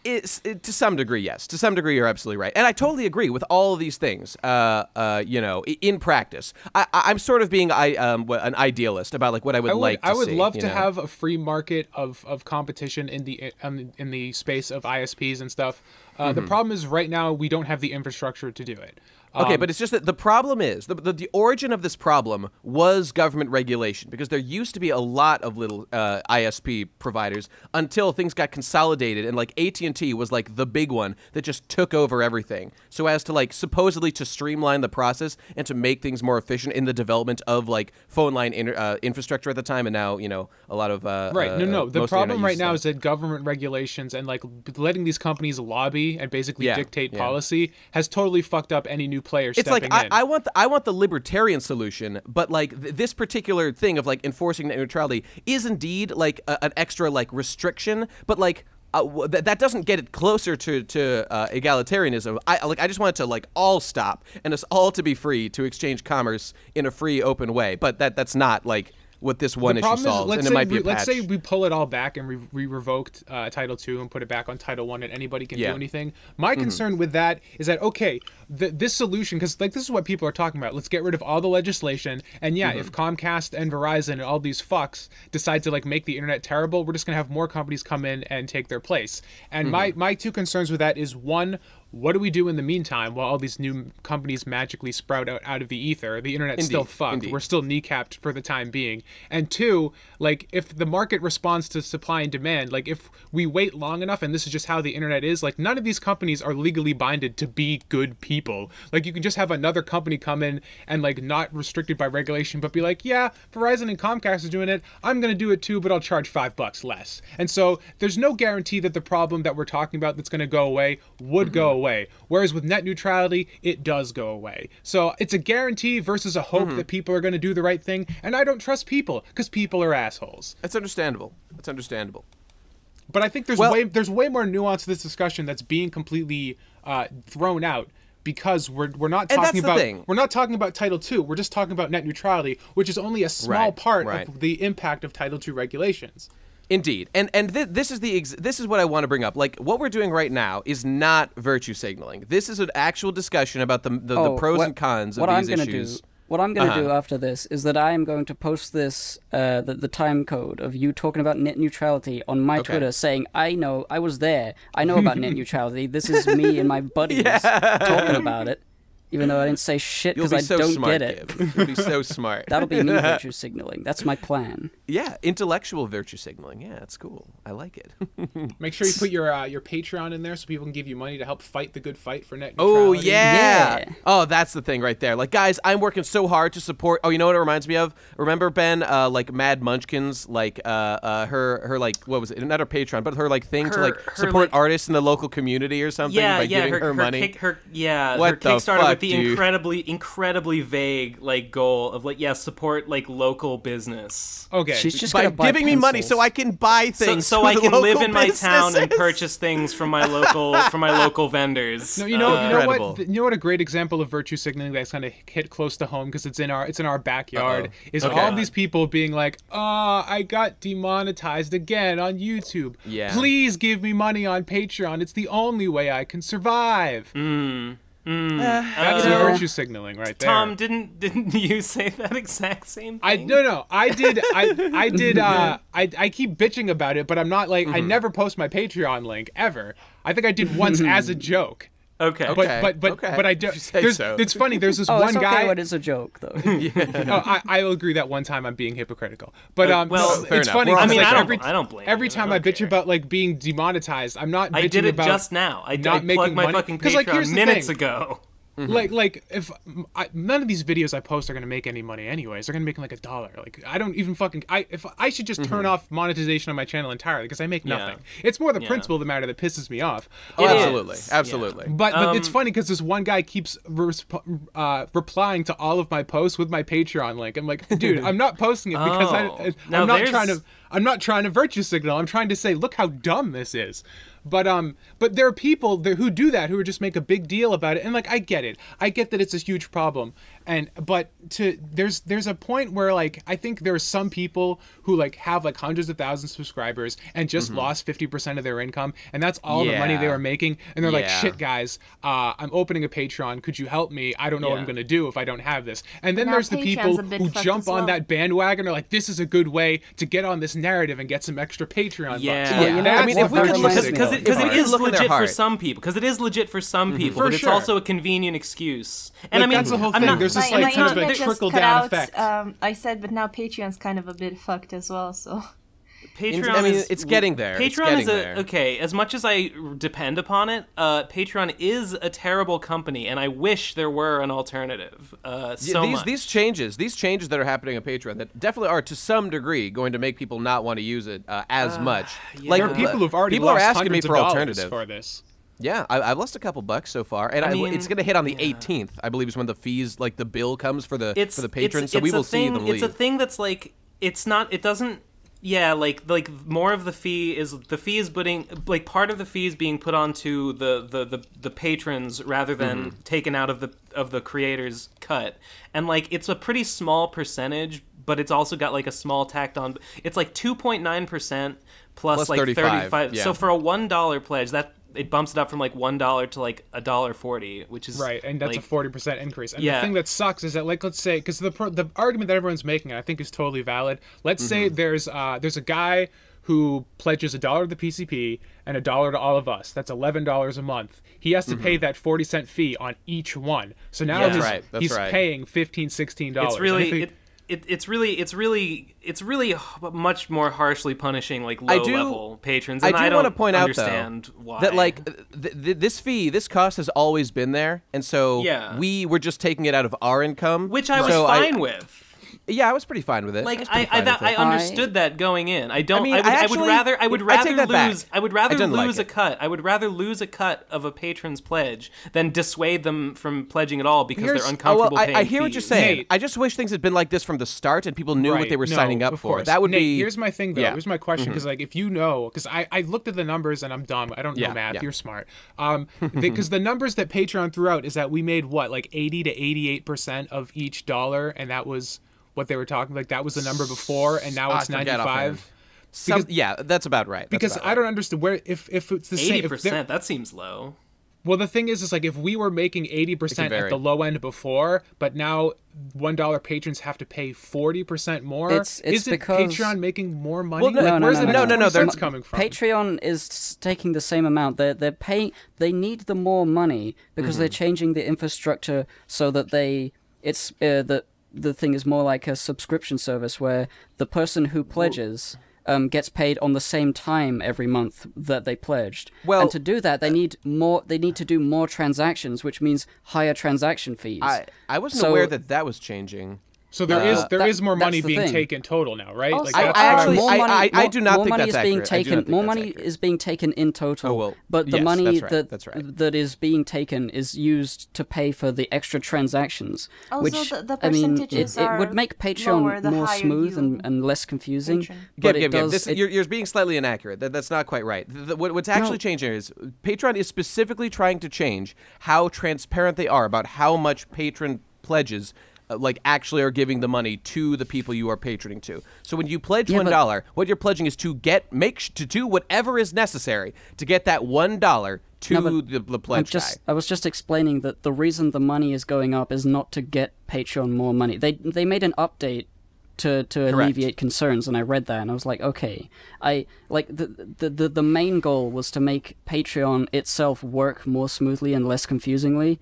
It's it, to some degree, yes. To some degree, you're absolutely right, and I totally agree with all of these things. Uh, uh, you know, in practice, I, I- I'm sort of being I um an idealist about like what I would, I would, like. To I would see, love to know? have a free market of, of competition in the um, in the space of ISPs and stuff. Uh, The problem is right now we don't have the infrastructure to do it. Okay, Um, but it's just that the problem is the, the the origin of this problem was government regulation because there used to be a lot of little uh, ISP providers until things got consolidated and like AT and T was like the big one that just took over everything. So as to like supposedly to streamline the process and to make things more efficient in the development of like phone line inter- uh, infrastructure at the time, and now you know a lot of uh, Right. uh, no, no. The problem right now is that government regulations and like letting these companies lobby and basically Yeah, dictate yeah. policy has totally fucked up any new player it's stepping like I. I want the I want the libertarian solution, but like th- this particular thing of like enforcing net neutrality is indeed like a, an extra like restriction, but like. Uh, that, that doesn't get it closer to to uh, egalitarianism. I like I just want it to like all stop and us all to be free to exchange commerce in a free open way. But that that's not like what this one issue solves, is, and it say might be we, let's say we pull it all back and we, we revoked uh, Title Two and put it back on Title One, and anybody can Yeah. Mm-hmm. do anything. My concern with that is that okay, th- this solution because like this is what people are talking about. Let's get rid of all the legislation, and yeah, Mm-hmm. if Comcast and Verizon and all these fucks decide to like make the internet terrible, we're just gonna have more companies come in and take their place. And my Mm-hmm. my two concerns with that is one. What do we do in the meantime while all these new companies magically sprout out, out of the ether? The internet's still fucked. indeed. We're still kneecapped for the time being. And two, like if the market responds to supply and demand, like if we wait long enough and this is just how the internet is, like none of these companies are legally binded to be good people. Like you can just have another company come in and like not restricted by regulation, but be like, yeah, Verizon and Comcast are doing it. I'm gonna do it too, but I'll charge five bucks less. And so there's no guarantee that the problem that we're talking about that's gonna go away would go mm-hmm. away. Whereas with net neutrality, it does go away. So it's a guarantee versus a hope that people are gonna do the right thing. And I don't trust people because people are assholes. That's understandable. That's understandable. But I think there's Well- way there's way more nuance to this discussion that's being completely uh, thrown out because we're we're not talking about thing. we're not talking about Title II. We're just talking about net neutrality, which is only a small Right, part right. of the impact of Title II regulations. Indeed, and and th- this is the ex- this is what I want to bring up. Like what we're doing right now is not virtue signaling. This is an actual discussion about the the, the Oh, pros what- and cons of what these I'm issues. Do, what I'm going to do Uh-huh. after this is that I am going to post this, uh, the, the time code of you talking about net neutrality on my Okay. Twitter, saying, I know, I was there, I know about net neutrality. This is me and my buddies talking about it, even though I didn't say shit because I so don't smart, get it. Gib. You'll be so smart. That'll be me virtue signaling. That's my plan. yeah, intellectual virtue signaling. Yeah, it's cool. I like it. Make sure you put your uh, your Patreon in there so people can give you money to help fight the good fight for net Oh neutrality. yeah. Yeah. Oh, that's the thing right there. Like, guys, I'm working so hard to support. Oh, you know what it reminds me of? Remember Ben, uh, like Mad Munchkins, like uh, uh, her, her like what was it? Not her Patreon, but her like thing to like support like- artists in the local community or something yeah, by yeah, giving her, her, money. Kick, her yeah, What her the Kickstarter fuck, with the dude. incredibly, incredibly vague like goal of like, yeah, support like local business. Okay. She's just By gonna buy giving me money so. I can buy things. so for I can live local in my town and purchase things from my local from my local vendors. No, you know, you know Incredible. what? You know what? A great example of virtue signaling that's kind of hit close to home because it's in our it's in our backyard Uh-oh. is Okay. all these people being like, "Ah, I got demonetized again on YouTube. Yeah. Please give me money on Patreon. It's the only way I can survive." Mm. That's Uh, virtue signaling right there. Tom, didn't didn't you say that exact same thing? I no no I did I I did uh I I keep bitching about it but I'm not like I Mm-hmm. never post my Patreon link ever. I think I did once as a joke. Okay. But Okay, but but okay. but I do. If you say There's, so. It's funny. There's this Oh, one it's okay guy. when it's a joke, though. oh, I, I will agree that one time I'm being hypocritical, but Uh, um, well, no, fair it's enough. funny. I mean, like, I don't- every, I don't blame Every you. I time I, bitch care. about like being demonetized, I'm not. I bitching did it about just now. I, not I making plugged my money. fucking 'Cause, like, Patreon here's the minutes thing. ago. Like like if I, none of these videos I post are gonna make any money anyways. They're gonna make like a dollar. Like I don't even fucking. I if I should just turn off monetization on my channel entirely because I make Mm-hmm. Yeah. nothing. It's more the Yeah. principle of the matter that pisses me off. Oh, It is, absolutely, yeah. absolutely. But, but it's Um, funny because this one guy keeps resp- uh, replying to all of my posts with my Patreon link. I'm like, dude, I'm not posting it because I, Oh. I, Now I'm not there's- trying to. I'm not trying to virtue signal. I'm trying to say, look how dumb this is. But um, but there are people there who do that who just make a big deal about it, and like I get it. I get that it's a huge problem, and but to there's there's a point where like I think there are some people who like have like hundreds of thousands of subscribers and just lost fifty percent of their income, and that's all the money they Mm-hmm. Were making, and they're like, shit, guys, uh, I'm opening a Patreon. Could you help me? I don't know what I'm gonna do if I don't have this. And then now there's the people who jump as on that bandwagon. Are like, this is a good way to get on this narrative and get some extra Patreon. bucks. Yeah. Like, you know, I mean, if we could virtue look because it, 'cause If it you is look at their legit for some people. Because it is legit for some people, For but it's also a convenient excuse. And Like, I mean, that's the whole I'm thing. not- There's this like my kind of a trickle down out, effect. Um, I said, but now Patreon's kind of a bit fucked as well. So Patreon I mean, is, it's getting there. It's Patreon is a there. okay. As much as I depend upon it, uh, Patreon is a terrible company, and I wish there were an alternative. Uh, Yeah, so these much. these changes, these changes that are happening on Patreon, that definitely are to some degree going to make people not want to use it uh, as much. Like there are people who've already people lost are asking me for of dollars alternative. for this. Yeah, I, I've lost a couple bucks so far, and I mean, it's going to hit on the yeah. 18th. I believe is when the fees, like the bill comes for the it's for the patrons. It's, so we it's a will see thing, them leave. It's a thing that's like it's not. It doesn't. Yeah, like like more of the fee is the fee is putting like part of the fee is being put onto the the the, the patrons rather than Mm-hmm. taken out of the of the creator's cut, and like it's a pretty small percentage, but it's also got like a small tacked on. It's like two point nine percent plus Plus like 35, thirty five. yeah. So for a one dollar pledge, that it bumps it up from like one dollar to like a dollar forty, which is Right, and that's like, a forty percent increase. And Yeah. the thing that sucks is that, like, let's say, because the pro- the argument that everyone's making, I think, is totally valid. Let's say Mm-hmm. there's uh there's a guy who pledges a dollar to the PCP and a dollar to all of us. That's eleven dollars a month. He has to pay that forty cent fee on each one. So now Mm-hmm. Yeah. That's right, he's right. paying 15 16 dollars. it's really it, it, it's really it's really it's really much more harshly punishing like I low do- level patrons I and do I, don't want to point out though why that like th- th- this fee, this cost has always been there, and so Yeah. we were just taking it out of our income, which I was So fine with Yeah, I was pretty fine with it. like was I I, that, with I it. understood that going in I don't I, mean, would, I I, actually- would rather I would rather take that back. lose I would rather didn't like lose a it. cut I would rather lose a cut of a patron's pledge than dissuade them from pledging at all because Here's- they're Oh, uncomfortable well, I, paying I hear what you're saying. Nate. I just wish things had been like this from the start and people knew what they were No, signing up for. That would Nate, be. Here's my thing, though. Yeah. Here's my question, because like if you know, because I I looked at the numbers and I'm dumb. I don't know Yeah, math. yeah. You're smart. Um, because the numbers that Patreon threw out is that we made what like 80 to 88 percent of each dollar, and that was what they were talking. Like that was the number before, and now it's forget offhand. 95. Some- because- yeah, that's about right. That's Because about I don't understand where if if it's the same. eighty if they're- percent that seems low Well, the thing is, is like if we were making eighty percent at the low end before, but now one dollar patrons have to pay forty percent more. It's- it's Isn't because- Patreon making more money? Well, no, Like, no, no, where's no, the no, extra no, no, they're- 20 cents coming from? Patreon is taking the same amount. They're they're paying. They need the more money because they're changing the infrastructure so that they it's uh, the the thing is more like a subscription service where the person who pledges. Um, gets paid on the same time every month that they pledged. Well- and to do that, they need more. They need to do more transactions, which means higher transaction fees. I, I wasn't So- aware that that was changing. So there is Uh, there that- is more money being thing. taken total now, right? Also- like I- that's I what actually- more I- money, I- I more- do not more think money that's is being accurate. Taken. more money accurate. is being taken in total. Oh, well, but the yes, money that's right, that that's right. that is being taken is used to pay for the extra transactions. Also, which the- the I mean, it, percentages it would make Patreon the more smooth and, and less confusing. patron. But Gib, it Gib, Gib, does. this, it- you're, you're being slightly inaccurate. That, that's not quite right. The- the- what, what's actually No. changing is Patreon is specifically trying to change how transparent they are about how much patron pledges. Uh, like actually are giving the money to the people you are patroning to. So when you pledge Yeah, one what you're pledging is to get make sh- to do whatever is necessary to get that one dollar to No, the, the pledge just, guy. I was just explaining that the reason the money is going up is not to get Patreon more money. They they made an update to to alleviate concerns, and I read that, and I was like, okay, I like the the the, the main goal was to make Patreon itself work more smoothly and less confusingly.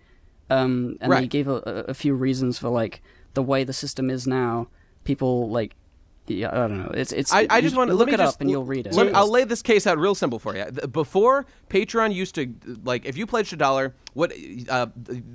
Um, and they gave a, a a few reasons for like the way the system is now. People like. Yeah, I don't know. It's it's. I, I just want to look it just, up and you'll read it. let me- I'll lay this case out real simple for you. Before Patreon used to like, if you pledged a dollar, what uh,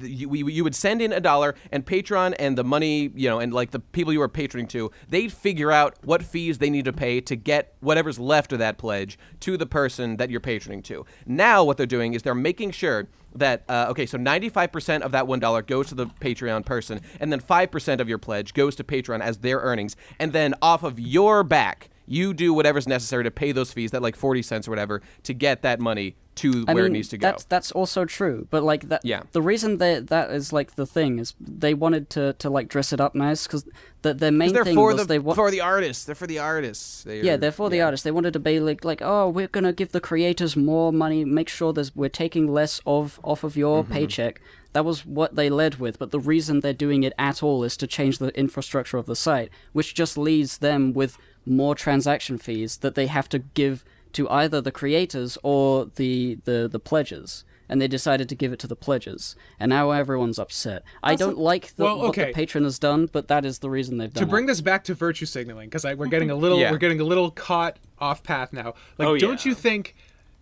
you, you you would send in a dollar, and Patreon and the money, you know, and like the people you were patroning to, they'd figure out what fees they need to pay to get whatever's left of that pledge to the person that you're patroning to. Now, what they're doing is they're making sure that uh, okay, so 95% of that one dollar goes to the Patreon person, and then 5% of your pledge goes to Patreon as their earnings, and then off of your back, you do whatever's necessary to pay those fees, that like 40 cents or whatever, to get that money to I where mean, it needs to go. That's that's also true, but like that. Yeah. The reason that that is like the thing is they wanted to to like dress it up nice because the their main They're thing for was the they want. for the artists. They're for the artists. They're, yeah, they're for the artists. They wanted to be like, like, oh, we're gonna give the creators more money, make sure there's we're taking less of off of your Mm-hmm. paycheck. That was what they led with, but the reason they're doing it at all is to change the infrastructure of the site, which just leaves them with more transaction fees that they have to give to either the creators or the the, the pledges. And they decided to give it to the pledges, and now everyone's upset. I don't like the, well, what the patron has done, but that is the reason they've done to bring it. this back to virtue signaling because we're getting a little Yeah. we're getting a little caught off path now like Oh, don't yeah. you think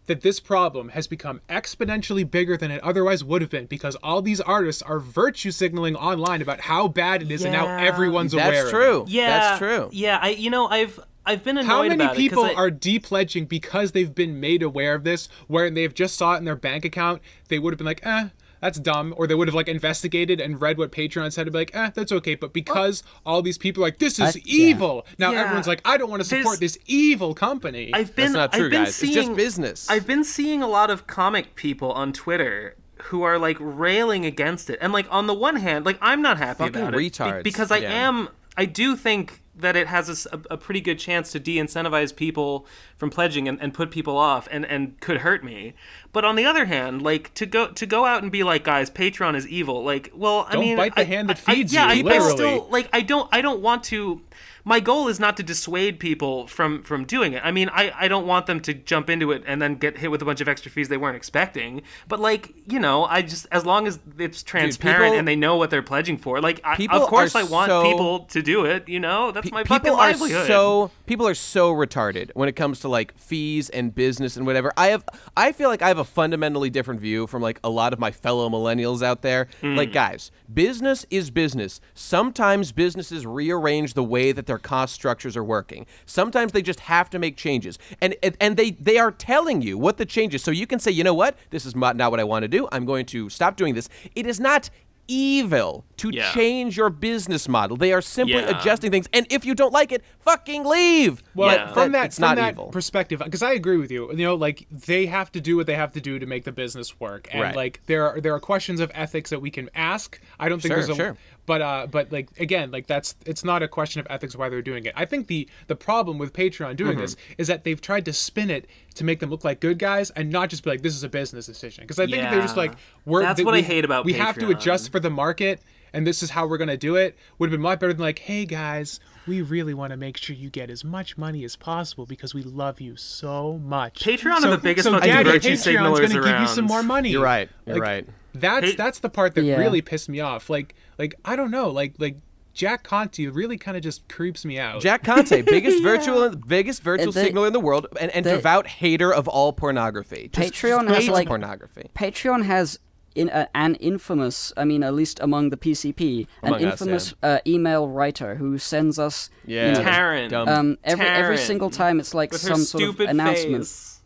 that this problem has become exponentially bigger than it otherwise would have been because all these artists are virtue signaling online about how bad it is and now Yeah. everyone's aware That's of true. it. Yeah, that's true. Yeah, I you know I've I've been annoyed how many about people it 'cause I- are de-pledging because they've been made aware of this where they've just saw it in their bank account they would have been like eh that's dumb or they would have like investigated and read what patreon said and be like eh that's okay but because all these people are like this is I- yeah. evil now Yeah. everyone's like i don't want to support There's- this evil company I've been not true, I've been guys. It's seeing just business. I've been seeing a lot of comic people on Twitter who are like railing against it. And like on the one hand, like I'm not happy Fucking about it be- because I Yeah. am I do think that it has a pretty good chance to de-incentivize people from pledging and, and put people off and, and could hurt me. But on the other hand, like to go to go out and be like, guys, Patreon is evil. Like, well, I Don't mean, bite the I- hand that I- I- feeds yeah, you, I, I still like I don't I don't want to my goal is not to dissuade people from from doing it. I mean, I I don't want them to jump into it and then get hit with a bunch of extra fees they weren't expecting. But like, you know, I just as long as it's transparent people- and they know what they're pledging for. Like, I, of course I want so- people to do it, you know? That's my fucking people are livelihood. so people are so retarded when it comes to like fees and business and whatever. I have I feel like I have a fundamentally different view from like a lot of my fellow millennials out there. Hmm. Like guys, business is business. Sometimes businesses rearrange the way that their cost structures are working. Sometimes they just have to make changes. And and, and they they are telling you what the changes. So you can say, "You know what? This is not not what I want to do. I'm going to stop doing this." It is not evil to Yeah. change your business model. They are simply Yeah. adjusting things. And if you don't like it, fucking leave. Well, Yeah. from That- that it's from not that evil. perspective, because I agree with you. You know, like they have to do what they have to do to make the business work, and Right. like there are there are questions of ethics that we can ask. I don't think Sure, there's a sure. But uh but like again like that's it's not a question of ethics why they're doing it. I think the the problem with Patreon doing Mm-hmm. this is that they've tried to spin it to make them look like good guys and not just be like this is a business decision. Because I think if they're just like we're That's that what I we- hate about we have to adjust for the market. And this is how we're gonna do it. Would have been much better than like, hey guys, we really want to make sure you get as much money as possible because we love you so much. Patreon are the biggest so fucking Daddy virtue Patreon's signalers gonna give you some more money. You're right. You're Like, right. That's Hey- that's the part that Yeah. really pissed me off. Like like I don't know. Like like Jack Conte really kind of just creeps me out. Jack Conte, biggest virtual, biggest virtual And they- signaler in the world, and, and they- devout hater of all pornography. Just Patreon has, hates like- pornography. Patreon has in uh, an infamous, I mean, at least among the PCP, an Among us, infamous uh, email writer who sends us, Yeah. you know, Taryn. Um, every every single time it's like with some sort of stupid announcement. face.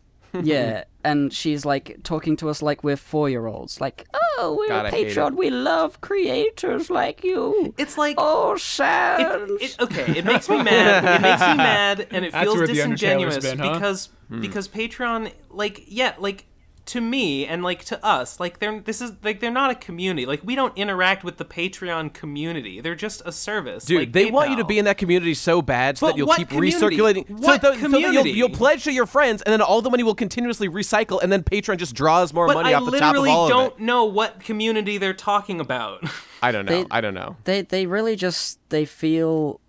Yeah, and she's like talking to us like we're four year olds, like, oh, we're God, I a hate it. Patreon, we love creators like you. It's like Oh, It, sad. it, okay, it makes me mad. It makes me mad, and it That's feels where the Undertale has disingenuous been, huh? because Hmm. because Patreon, like, yeah, like to me and like to us, like they're this is like they're not a community. Like we don't interact with the Patreon community. They're just a service. Dude, like they want you to be in that community so bad so But that you'll what keep community? recirculating. What so, th- so that you'll, community? you'll pledge to your friends, and then all the money will continuously recycle, and then Patreon just draws more But money I off the top of all of literally all don't know what community they're talking about. I don't know. They- I don't know. they they really just they feel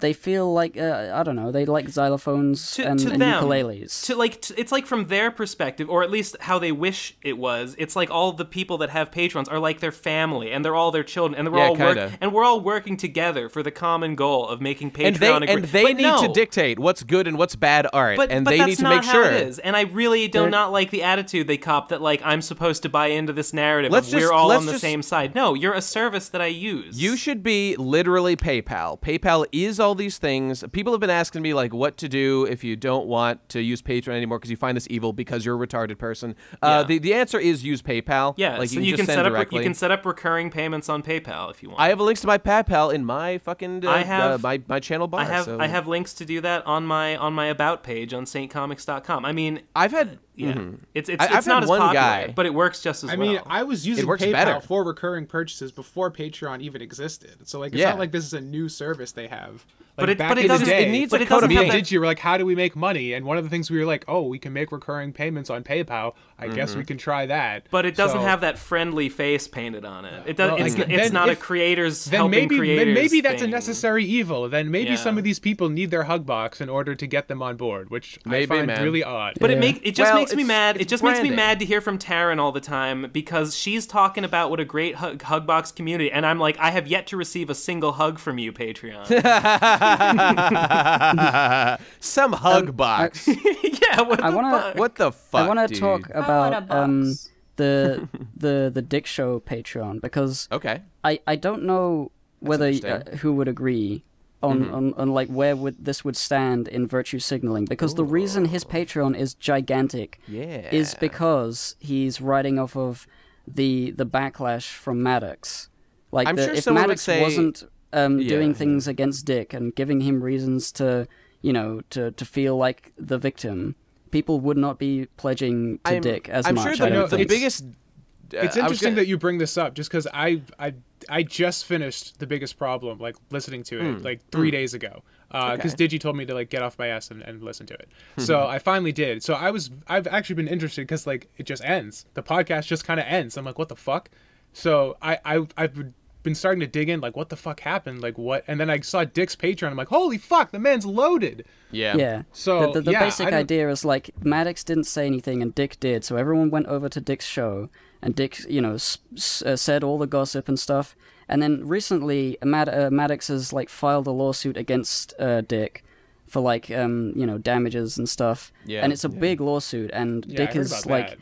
they feel like uh, I don't know they like xylophones to, and, to and them, ukuleles. to like t- it's like from their perspective or at least how they wish it was it's like all the people that have patrons are like their family and they're all their children and we're Yeah, all work- kinda. and we're all working together for the common goal of making patreon And they a great- and they but need no. to dictate what's good and what's bad art, but, and but they need to not make how sure. it is and i really do They're- not like the attitude they cop that like i'm supposed to buy into this narrative Let's of just- we're all let's on the just- same side no you're a service that i use You should be literally PayPal. PayPal is all these things. People have been asking me like what to do if you don't want to use Patreon anymore because you find this evil because you're a retarded person. Uh, Yeah. the the answer is use PayPal. yeah like so you can, you just can send set up directly. you can set up recurring payments on paypal if you want I have links to my PayPal in my fucking uh, I have- uh, my my channel bar. I have so- I have links to do that on my on my about page on stcomics.com. I mean, I've had yeah, it's it's, I- it's not as one popular, guy- but it works just as I well. mean, I was using PayPal better. for recurring purchases before Patreon even existed. So like, it's Yeah. not like this is a new service they have. Like, But it- back but it in the doesn't- day, it needs but a it code of doesn't me and Digi were like, how do we make money? And one of the things we were like, oh, we can make recurring payments on PayPal. I guess Mm-hmm. we can try that. but it doesn't So- have that friendly face painted on it. It does. Well, it's again, it's then not a creators Then helping maybe, creators. then maybe that's a necessary evil. Then maybe some of these people need their hug box in order to get them on board, which Maybe, I find man. really odd. But it Yeah. make it just Well, makes me mad. It it's just makes me mad to hear from Taryn all the time because she's talking about what a great hug, box community, and I'm like, I have yet to receive a single hug from you, Patreon. some hug box. yeah, what I the wanna- fuck? what the fuck? I want to talk I want a about um the the the Dick Show Patreon because Okay. I I don't know whether uh, who would agree on, Mm-hmm. on on like where would this would stand in virtue signaling because the reason his Patreon is gigantic Yeah. is because he's riding off of the the backlash from Maddox. Like I'm the, sure if Maddox say- wasn't um, Yeah. doing things against Dick and giving him reasons to you know to to feel like the victim, people would not be pledging to I'm, Dick as I'm much. sure I the, don't the think. biggest. uh, it's interesting gonna- that you bring this up just because I, I I just finished the biggest problem like listening to it like three days ago because Okay. Digi told me to like get off my ass and, and listen to it so I finally did so I was I've actually been interested because like it just ends the podcast just kind of ends I'm like what the fuck so I, I I've been starting to dig in like what the fuck happened like what and then I saw Dick's Patreon I'm like holy fuck the man's loaded Yeah. Yeah. So, the, the, the yeah, basic idea is like Maddox didn't say anything and Dick did, so everyone went over to Dick's show and Dick, you know, s- s- uh, said all the gossip and stuff. And then recently, Mad- uh, Maddox has like filed a lawsuit against uh, Dick for like um you know damages and stuff. Yeah. And it's a big lawsuit, and Yeah, Dick is like that.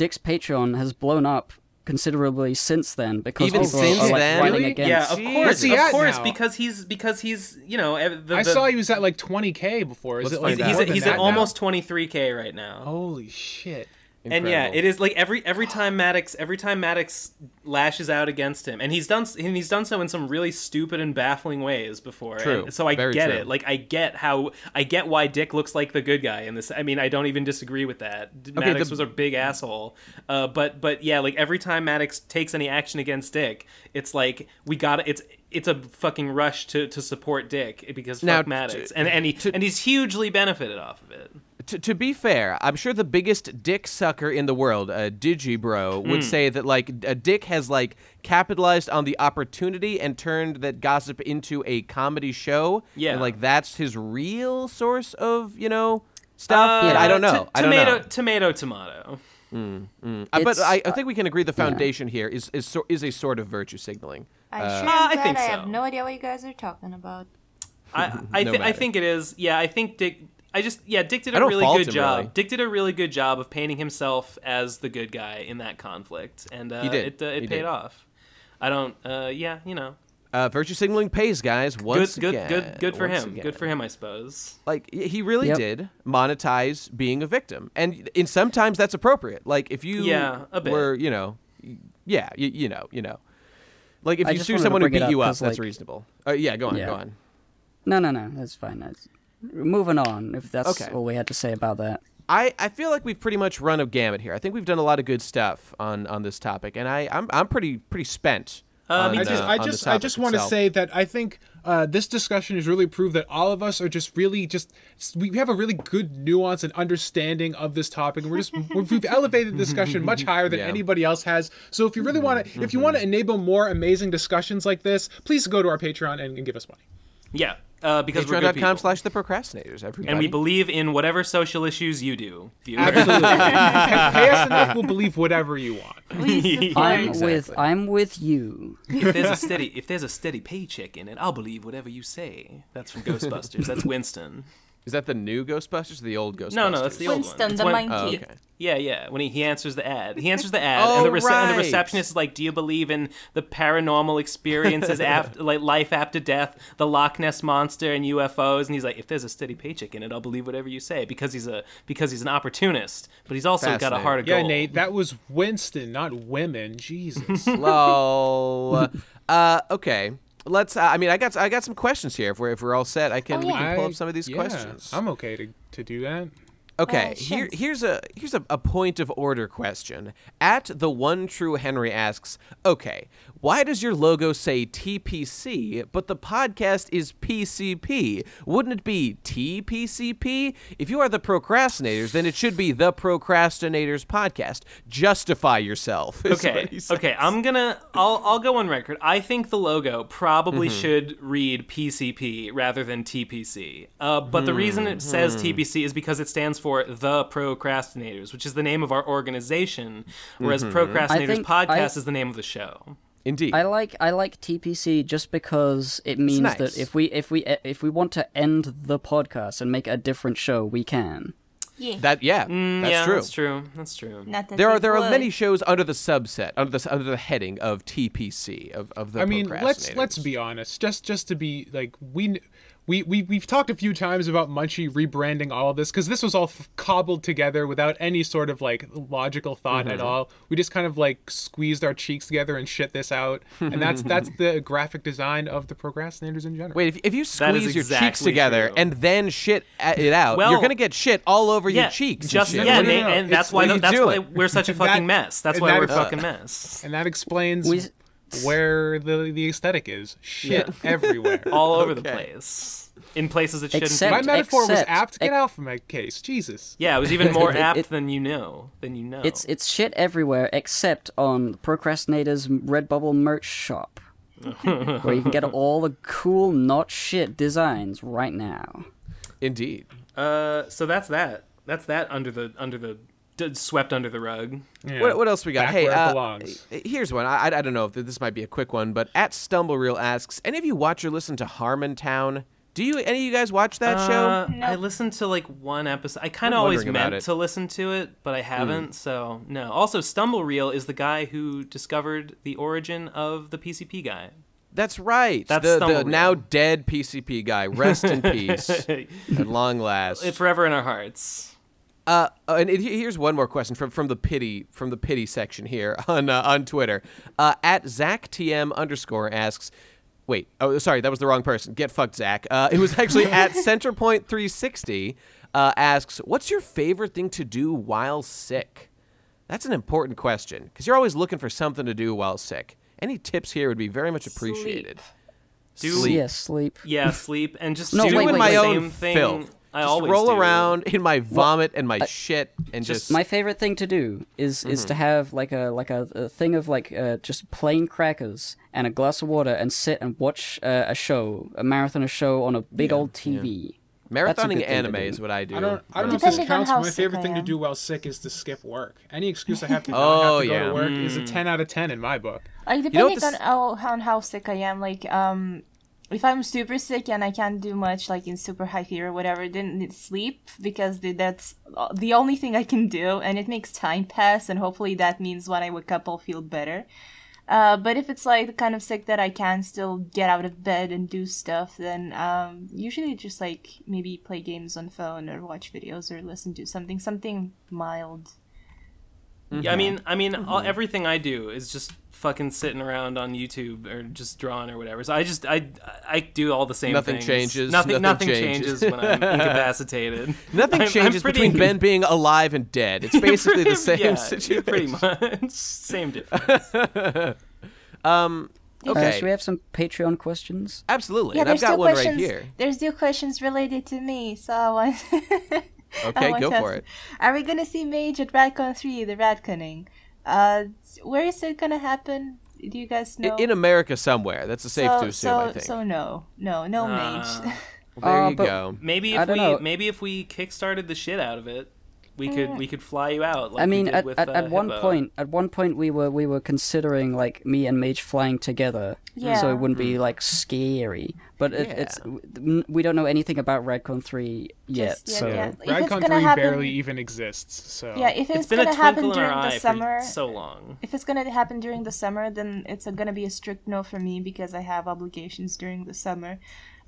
Dick's Patreon has blown up considerably since then because Even people since are, like then? fighting Really? against. yeah, of Jeez. course, he of course, now? because he's because he's you know ev- the, I saw he was at like 20k before is Let's it like find he's at, he's at now? almost 23k right now. holy shit And yeah, it is like every every time Maddox every time Maddox lashes out against him, and he's done and he's done so in some really stupid and baffling ways before. True. And so I Very get true. it. Like I get how I get why Dick looks like the good guy in this. I mean, I don't even disagree with that. D- Maddox the- was a big asshole. Uh, but but yeah, like every time Maddox takes any action against Dick, it's like we got it's it's a fucking rush to, to support Dick because fuck Now, Maddox, to- and and he to- and he's hugely benefited off of it. To, to be fair, I'm sure the biggest dick sucker in the world, uh, Digibro, would say that like a dick has like capitalized on the opportunity and turned that gossip into a comedy show. Yeah. and like that's his real source of you know stuff. Uh, I don't know. t- I don't tomato, know. tomato, tomato. Uh, but I, I think we can agree the foundation here is is so, is a sort of virtue signaling. I Uh, sure Uh, am I glad think I so. have no idea what you guys are talking about. I I, No I think it is. Yeah, I think Dick. I just yeah, Dick did a really good job. really. Dick did a really good job of painting himself as the good guy in that conflict, and uh, He did. it uh, it He paid did. off. I don't. Uh, yeah, you know, Uh, virtue signaling pays, guys. good, Once good, again. good, good for Once him. again. Good for him, I suppose. Like he really Yep. did monetize being a victim, and in sometimes that's appropriate. Like if you Yeah, a bit. were, you know, yeah, you, you know, you know, like if I you sue someone who beat up you up, that's like- reasonable. Uh, yeah, go on, Yeah. go on. No, no, no. That's fine. That's moving on. If that's Okay. all we had to say about that. I, I feel like we've pretty much run a gamut here. I think we've done a lot of good stuff on, on this topic, and I I'm, I'm pretty pretty spent. Uh, on I the- just, I on the just, I just want to say that I think uh, this discussion has really proved that all of us are just really just we have a really good nuance and understanding of this topic, and we're just we've we've elevated the discussion much higher than Yeah. anybody else has. So if you really want to, if you want to mm-hmm. enable more amazing discussions like this, please go to our Patreon and, and give us money. Yeah, uh, because we're good Patreon.com people. slash the procrastinators. Everybody. and we believe in whatever social issues you do. viewer. Absolutely, pay, pay us enough, we'll believe whatever you want. Please. I'm Exactly. with I'm with you. if there's a steady if there's a steady paycheck in it, I'll believe whatever you say. That's from Ghostbusters. That's Winston. Is that the new Ghostbusters or the old Ghostbusters? No, no, that's the old one. Winston, the when- monkey. Oh, okay. Yeah, yeah. When he, he answers the ad, he answers the ad, Oh, and the rece- and the receptionist is like, "Do you believe in the paranormal experiences after, like life after death, the Loch Ness monster and UFOs?" And he's like, "If there's a steady paycheck in it, I'll believe whatever you say," because he's a because he's an opportunist, but he's also got a heart of gold. Yeah. Nate, that was Winston, not women. Jesus. Lol. uh, okay. Let's. Uh, I mean, I got. I got some questions here. If we're if we're all set, I can. we can pull I- up some of these yeah, questions. I'm okay to, to do that. Okay, Uh, here, here's a here's a, a point of order question. At the one true Henry asks, okay, why does your logo say TPC but the podcast is PCP? Wouldn't it be TPCP? If you are the procrastinators, then it should be the Procrastinators Podcast. Justify yourself. Okay, what he says. okay. I'm gonna. I'll I'll go on record. I think the logo probably Mm-hmm. should read PCP rather than TPC. Uh, but the reason it says Mm-hmm. TPC is because it stands for the Procrastinators, which is the name of our organization, whereas Mm-hmm. Procrastinators Podcast I- is the name of the show. Indeed. I like I like TPC just because it means nice. that if we if we if we want to end the podcast and make a different show, we can. Yeah. that yeah, that's Mm, yeah, true. that's true. That's true. Not that There are we there are many shows under the subset under the under the heading of TPC of, of the I mean, let's let's be honest. Just just to be like we we we we've talked a few times about Munchie rebranding all of this because this was all f- cobbled together without any sort of like logical thought Mm-hmm. at all. We just kind of like squeezed our cheeks together and shit this out, and that's that's the graphic design of the procrastinators in general. Wait, if, if you That is squeeze your cheeks together true. and then shit it out, Well- you're gonna get shit all over yeah, your cheeks. and Just shit. yeah, No, no, no, no. and that's It's- why what are that's why we're such a fucking that- mess. That's why that we're is- a fucking mess. and that explains We where the the aesthetic is. Shit everywhere. All over the place, in places it shouldn't Except- be. my metaphor was except- apt. Get ex- out from my case, Jesus. Yeah, it was even more apt it- than you know. Than you know. It's it's shit everywhere except on Procrastinator's Redbubble merch shop, where you can get all the cool not shit designs right now. Indeed. Uh, so that's that. That's that under the under the d- swept under the rug. Yeah. What, what else we got? Back hey, where it uh, belongs. here's one. I, I I don't know if this might be a quick one, but at StumbleReel asks, any of you watch or listen to Harmontown? Do you any of you guys watch that show? Uh, I listened to like one episode. I kind of always meant. Hmm. to listen to it, but I haven't. So no. Also, Stumble Reel is the guy who discovered the origin of the PCP guy. That's right. That's the, the now dead PCP guy. Rest in peace. At long last. It's forever in our hearts. Uh, and it, here's one more question from from the pity from the pity section here on uh, on Twitter. Uh, at Zach TM underscore asks, wait, oh sorry, that was the wrong person. Get fucked, Zach. Uh, it was actually at Centerpoint 360 uh, asks, what's your favorite thing to do while sick? That's an important question because you're always looking for something to do while sick. Any tips here would be very much appreciated. Do Sleep. Yeah, sleep. yeah, sleep and just No, do wait, Doing wait, my wait. own same thing. filth. I just always roll do. around in my vomit and my shit and just just My favorite thing to do is is to have like a like a, a thing of like uh, just plain crackers and a glass of water and sit and watch uh, a show, a marathon, a show on a big old TV. That's a marathoning good thing to anime is what I do. I don't. I don't know if this counts. My favorite thing to do while sick is to skip work. Any excuse I have to not Oh, have to go to work is a ten out of ten in my book. Like know depending what this- on how, how how sick I am, like um, if I'm super sick and I can't do much, like in super high fever or whatever, then it's sleep because that's the only thing I can do, and it makes time pass, and hopefully that means when I wake up I'll feel better. Uh, but if it's like the kind of sick that I can still get out of bed and do stuff, then um, usually just like maybe play games on phone or watch videos or listen to something, something mild. Yeah, I mean, I mean, Mm-hmm. all, everything I do is just fucking sitting around on YouTube or just drawing or whatever. So I just I I do all the same. Nothing things. changes, Nothing. nothing Nothing, changes. changes. when I'm incapacitated. Nothing I'm- I'm changes pretty- between Ben being alive and dead. It's basically the same yeah, situation. Pretty much same difference. Um, Uh, okay, should we have some Patreon questions? absolutely. Yeah, and I've got still one questions. right here. There's still questions related to me, so I want. Okay, go to for it. Are we gonna see Mage at RadCon three, the Radconing? Uh, where is it gonna happen? Do you guys know? In America somewhere. That's a safe so, to assume, so, I think. So no, no, no Mage. Uh, there Uh, you go. maybe if we know. maybe if we kickstarted the shit out of it, we could we could fly you out. Like I we mean, did at, with, at, uh, at one Hippo. point, at one point, we were we were considering like me and Mage flying together, so it wouldn't be like scary. But it, it's we don't know anything about Radcon three yet, Just yet, so yeah. If Radcon 3 happen- barely even exists, so. yeah, if it's, It's gonna happen during the summer, so long. if it's gonna happen during the summer, then it's gonna be a strict no for me because I have obligations during the summer.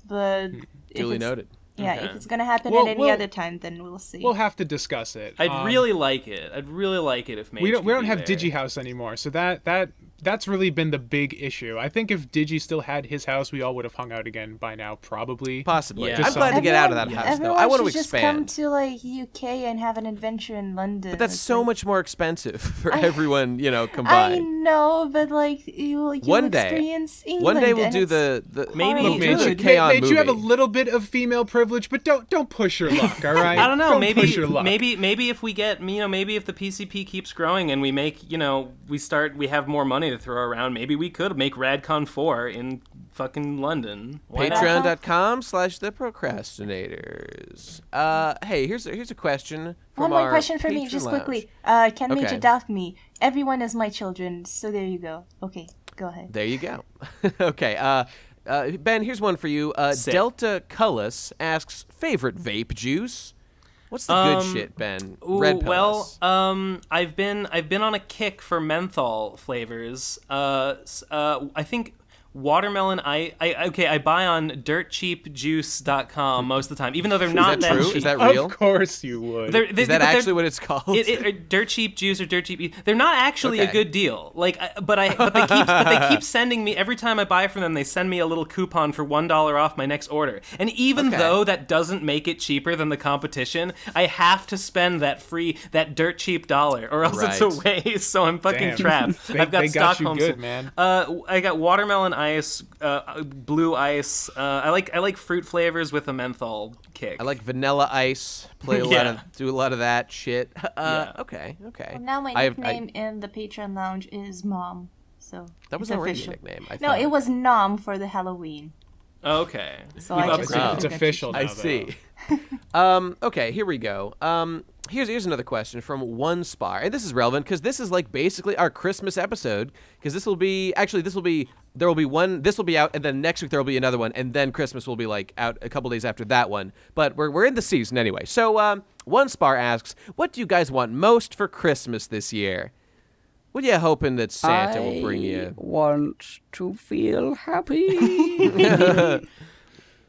But if Duly it's- noted. Yeah, Okay. if it's gonna happen Well, at any we'll- other time, then we'll see. We'll have to discuss it. I'd Um, really like it. I'd really like it if Mage we don't we don't have there. DigiHouse anymore, so that that that's really been the big issue. I think if Digi still had his house, we all would have hung out again by now, probably. Possibly. Yeah. I'm Just glad to get out of that Everyone- house, though. I want to should just come to like UK and have an adventure in London. But that's It's so like- much more expensive for I- everyone, you know, combined. I know, but like you, you One day. experience England. One day we'll do the, the Maybe- we'll Look, Mage, the Ma- K-On! Mage, you have a little bit of female privilege, but don't don't push your luck, all right? I don't know. Don't maybe push your luck. maybe maybe if we get you know maybe if the PCP keeps growing and we make you know we start we have more money to throw around. Maybe we could make Radcon four in fucking London. Patreon.com slash the procrastinators. Uh, hey, here's a, here's a question from One more our question for me, just lounge. quickly. Uh, can Mage Okay. adopt me? Everyone is my children, so there you go. Okay, go ahead. There you go. okay. Uh, uh, ben, here's one for you. Uh, Delta Cullis asks, favorite vape juice? What's the Um, good shit, Ben? Ooh, Red well, um, I've been I've been on a kick for menthol flavors. Uh, uh, I think watermelon. I, I okay. I buy on dirtcheapjuice.com most of the time, even though they're not is that true? cheap. Is that real? Of course you would. They're- they- Is that they're- actually what it's called? it, it, or dirt cheap juice or dirt cheap. They're not actually Okay. a good deal. Like, I- but I but they keep but they keep sending me every time I buy from them. They send me a little coupon for one dollar off my next order. And even Okay. though that doesn't make it cheaper than the competition, I have to spend that free that dirt cheap dollar, or else it's a waste. So I'm fucking Damn. trapped. They- I've got they got Stockholm. good, man. Uh, I got watermelon ice, uh, blue ice. Uh, I like I like fruit flavors with a menthol kick. I like vanilla ice. Play a lot of do a lot of that shit. Uh, Yeah. Okay, okay. Well, now my I- I- nickname in the Patreon lounge is Mom. So that was it's already official. a nickname. I No, thought. it was Nom for the Halloween. okay. So I just upgraded. it's official now, I see. um, okay, here we go. Um, here's here's another question from One Spar, and this is relevant because this is like basically our Christmas episode. Because this will be actually this will be there will be one this will be out, and then next week there will be another one, and then Christmas will be like out a couple days after that one. But we're we're in the season anyway. So um, One Spar asks, what do you guys want most for Christmas this year? What are you hoping that Santa will bring I you? want to feel happy.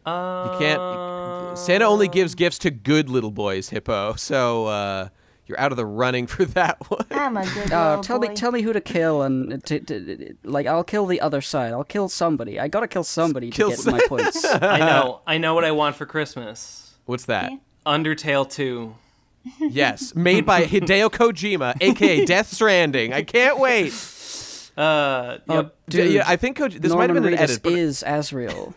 You can't. Santa only gives gifts to good little boys, Hippo. So uh, you're out of the running for that one. I'm a good Uh, little tell boy. me, tell me who to kill, and t- t- t- like I'll kill the other side. I'll kill somebody. I gotta kill somebody Kill to get some- my points. I know. I know what I want for Christmas. What's that? Undertale 2. Yes, made by Hideo Kojima, aka Death Stranding. I can't wait. Uh, Oh, yep. dude, yeah, I think Koji- this might have Norman been an Reedus edit, but is Asriel.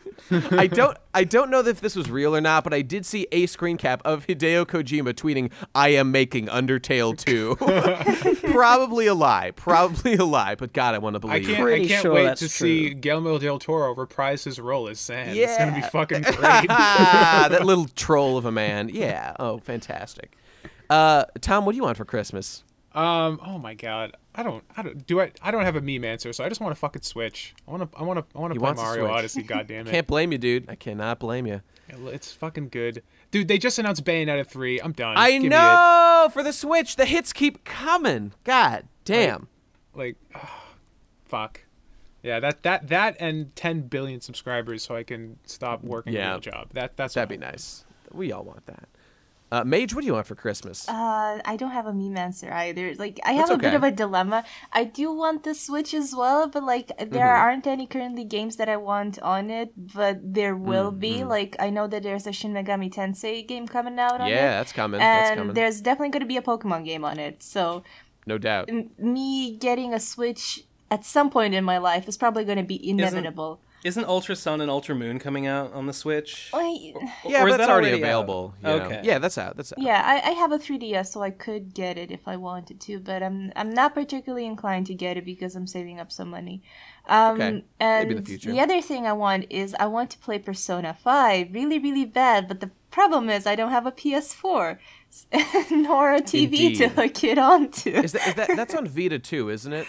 I don't I don't know if this was real or not, but I did see a screen cap of Hideo Kojima tweeting, "I am making Undertale 2." probably a lie, probably a lie, but God, I want to believe. I believe. can't. I can't sure wait that's to see true. Guillermo del Toro reprise his role as Sans. It's gonna be fucking great. ah, that little troll of a man. Yeah. Oh, fantastic. Uh, Tom, what do you want for Christmas? Um. Oh my god. I don't. I don't. Do I? I don't have a meme answer, so I just want to fucking switch. I want to. I want to. I want to play to Mario Switch. Odyssey. God damn it. Can't blame you, dude. I cannot blame you. It's fucking good, dude. They just announced Bayonetta three. I'm done. I Give know for the Switch, the hits keep coming. God damn. Like, fuck. Yeah. That that that and 10 billion subscribers, so I can stop working a Yeah. real job. That that's That'd be nice. We all want that. Uh, Mage, what do you want for Christmas? Uh, I don't have a meme answer either. Like, I That's have a bit of a dilemma. I do want the Switch as well, but like, there Mm-hmm. aren't any currently games that I want on it. But there will be. Mm-hmm. Like, I know that there's a Shin Megami Tensei game coming out on it. yeah, that's coming. and that's coming. there's definitely going to be a Pokemon game on it. So No doubt. m- me getting a Switch at some point in my life is probably going to be inevitable. Isn't Ultra Sun and Ultra Moon coming out on the Switch? I- Yeah, Or is but it's that already already available. you know. Okay. Yeah, that's out. That's out. yeah, I, I have a 3DS, so I could get it if I wanted to, but I'm I'm not particularly inclined to get it because I'm saving up some money. Um, Okay, And maybe the future. The other thing I want is I want to play Persona 5 really, really bad, but the problem is I don't have a PS4 nor a TV to Indeed. hook it onto. Is that, is that that's on Vita too, isn't it?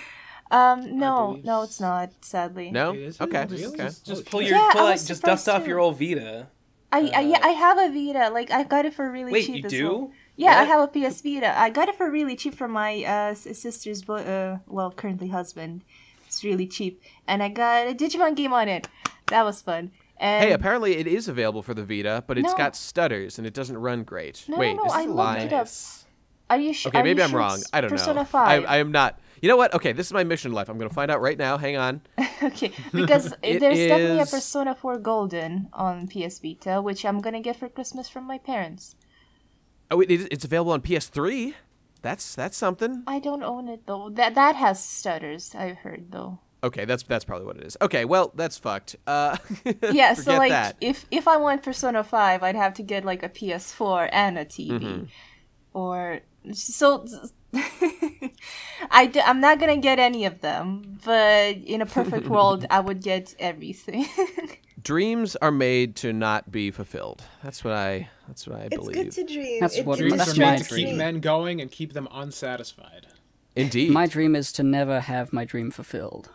Um, no, no, it's not. Sadly, No. Is it? Okay. Really? Okay. Just pull your Yeah, pull out, just surprised dust off too. your old Vita. I, I yeah, I have a Vita. Like I got it for really Wait, cheap. you do? well. Yeah, I have a PS Vita. I got it for really cheap from my uh, sister's boy, uh, well, currently husband. It's really cheap, and I got a Digimon game on it. That was fun. And Hey, apparently it is available for the Vita, but it's No. got stutters and it doesn't run great. No, Wait, no, is this I a looked lie? it up. Are you sure? Okay, maybe I'm wrong. I don't Persona know. 5? I, I am not. You know what? Okay, this is my mission in life. I'm going to find out right now. Hang on. okay, because there's definitely a Persona 4 Golden on PS Vita, which I'm gonna get for Christmas from my parents. Oh, it, it's available on PS3. That's that's something. I don't own it though. That that has stutters. I've heard though. Okay, that's that's probably what it is. Okay, well that's fucked. Uh, Yeah, so like that. if if I want Persona 5, I'd have to get like a PS4 and a TV. Mm-hmm. Or so I d- I'm not going to get any of them, but in a perfect world I would get everything. Dreams are made to not be fulfilled. That's what I. That's what I believe. It's good to dream. That's what- Dreams are made meant to keep men going and keep them unsatisfied. Indeed, My dream is to never have my dream fulfilled.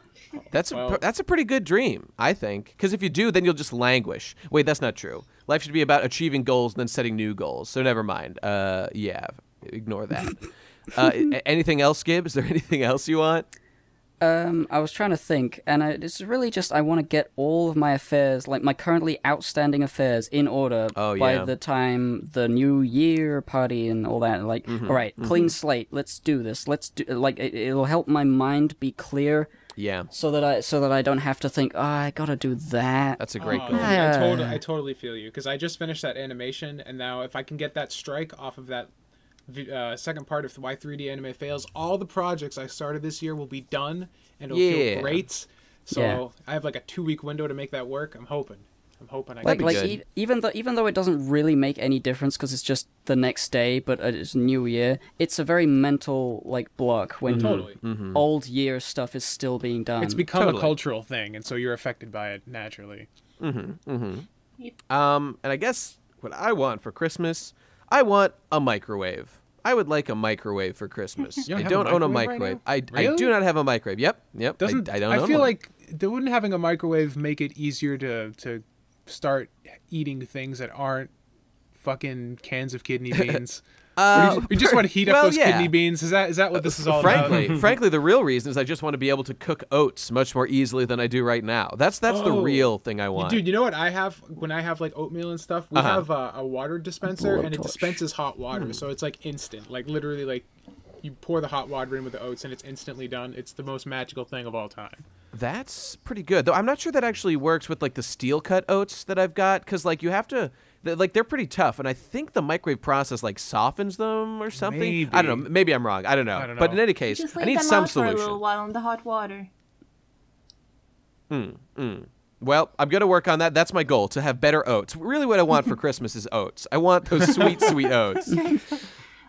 that's a, Well- that's a pretty good dream, I think. Because if you do, then you'll just languish. Wait, that's not true. Life should be about achieving goals and then setting new goals. So never mind. Uh, yeah, ignore that. uh, anything else, Gib? Is there anything else you want? Um, I was trying to think, and I, it's really just I want to get all of my affairs, like my currently outstanding affairs, in order Oh, by yeah. the time the New Year party and all that. Like, Mm-hmm, all right, clean slate. Let's do this. Let's do like it, it'll help my mind be clear, Yeah, so that I so that I don't have to think. Oh, I gotta do that. that's a great Oh, goal. dude, I, totally, I totally feel you because I just finished that animation, and now if I can get that strike off of that v- uh, second part of why 3D anime fails, all the projects I started this year will be done, and it'll Yeah. feel great. So Yeah. I have like a two week window to make that work. I'm hoping. I'm hoping I like can. like good. e- even though even though it doesn't really make any difference because it's just the next day but uh, it's new year it's a very mental like block when Totally. old year stuff is still being done It's become Totally. a cultural thing, and so you're affected by it naturally. Um, and I guess what I want for Christmas, I want a microwave. I would like a microwave for Christmas. You don't I don't own a microwave right microwave. now? I, I do not have a microwave. Yep, yep. I- Doesn't I, don't know. I feel one. like wouldn't having a microwave make it easier to to start eating things that aren't fucking cans of kidney beans? Uh, you, you just want to heat up well, those yeah. kidney beans. Is that is that what this is all frankly, about? frankly, the real reason is I just want to be able to cook oats much more easily than I do right now. That's that's the Oh. real thing I want. Dude, you know what I have when I have like oatmeal and stuff? We Uh-huh. have a, a water dispenser and it Blowtorch. dispenses hot water, Hmm. so it's like instant. Like literally, like you pour the hot water in with the oats and it's instantly done. It's the most magical thing of all time. That's pretty good, though. I'm not sure that actually works with like the steel cut oats that I've got, because like you have to, they're, like they're pretty tough, and I think the microwave process like softens them or something. I don't know. Maybe I'm wrong. I don't know. I don't But in any case, Just I need them some out for a solution. little while in the hot water. Mm, mm. Well, I'm gonna work on that. That's my goal to have better oats. Really, what I want for Christmas is oats. I want those sweet, sweet oats.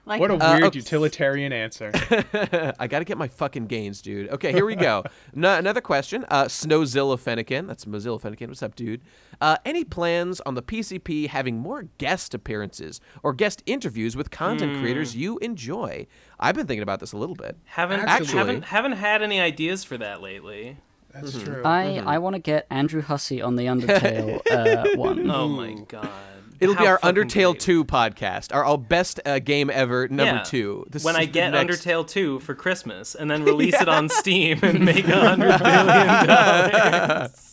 Like What a Uh, weird okay. utilitarian answer. I got to get my fucking gains, dude. Okay, here we go. no, another question. Uh, Snowzilla Fennekin. That's Mozilla Fennekin. What's up, dude? Uh, any plans on the PCP having more guest appearances or guest interviews with content creators you enjoy? I've been thinking about this a little bit. Haven't Actually- haven't haven't had any ideas for that lately. That's Mm-hmm. true. I I want to get Andrew Hussie on the Undertale uh, one. Oh my god. It'll be our Undertale great. 2 podcast, our, our best uh, game ever, number Yeah. two. This when I get next- Undertale 2 for Christmas and then release it on Steam and make a hundred billion dollars.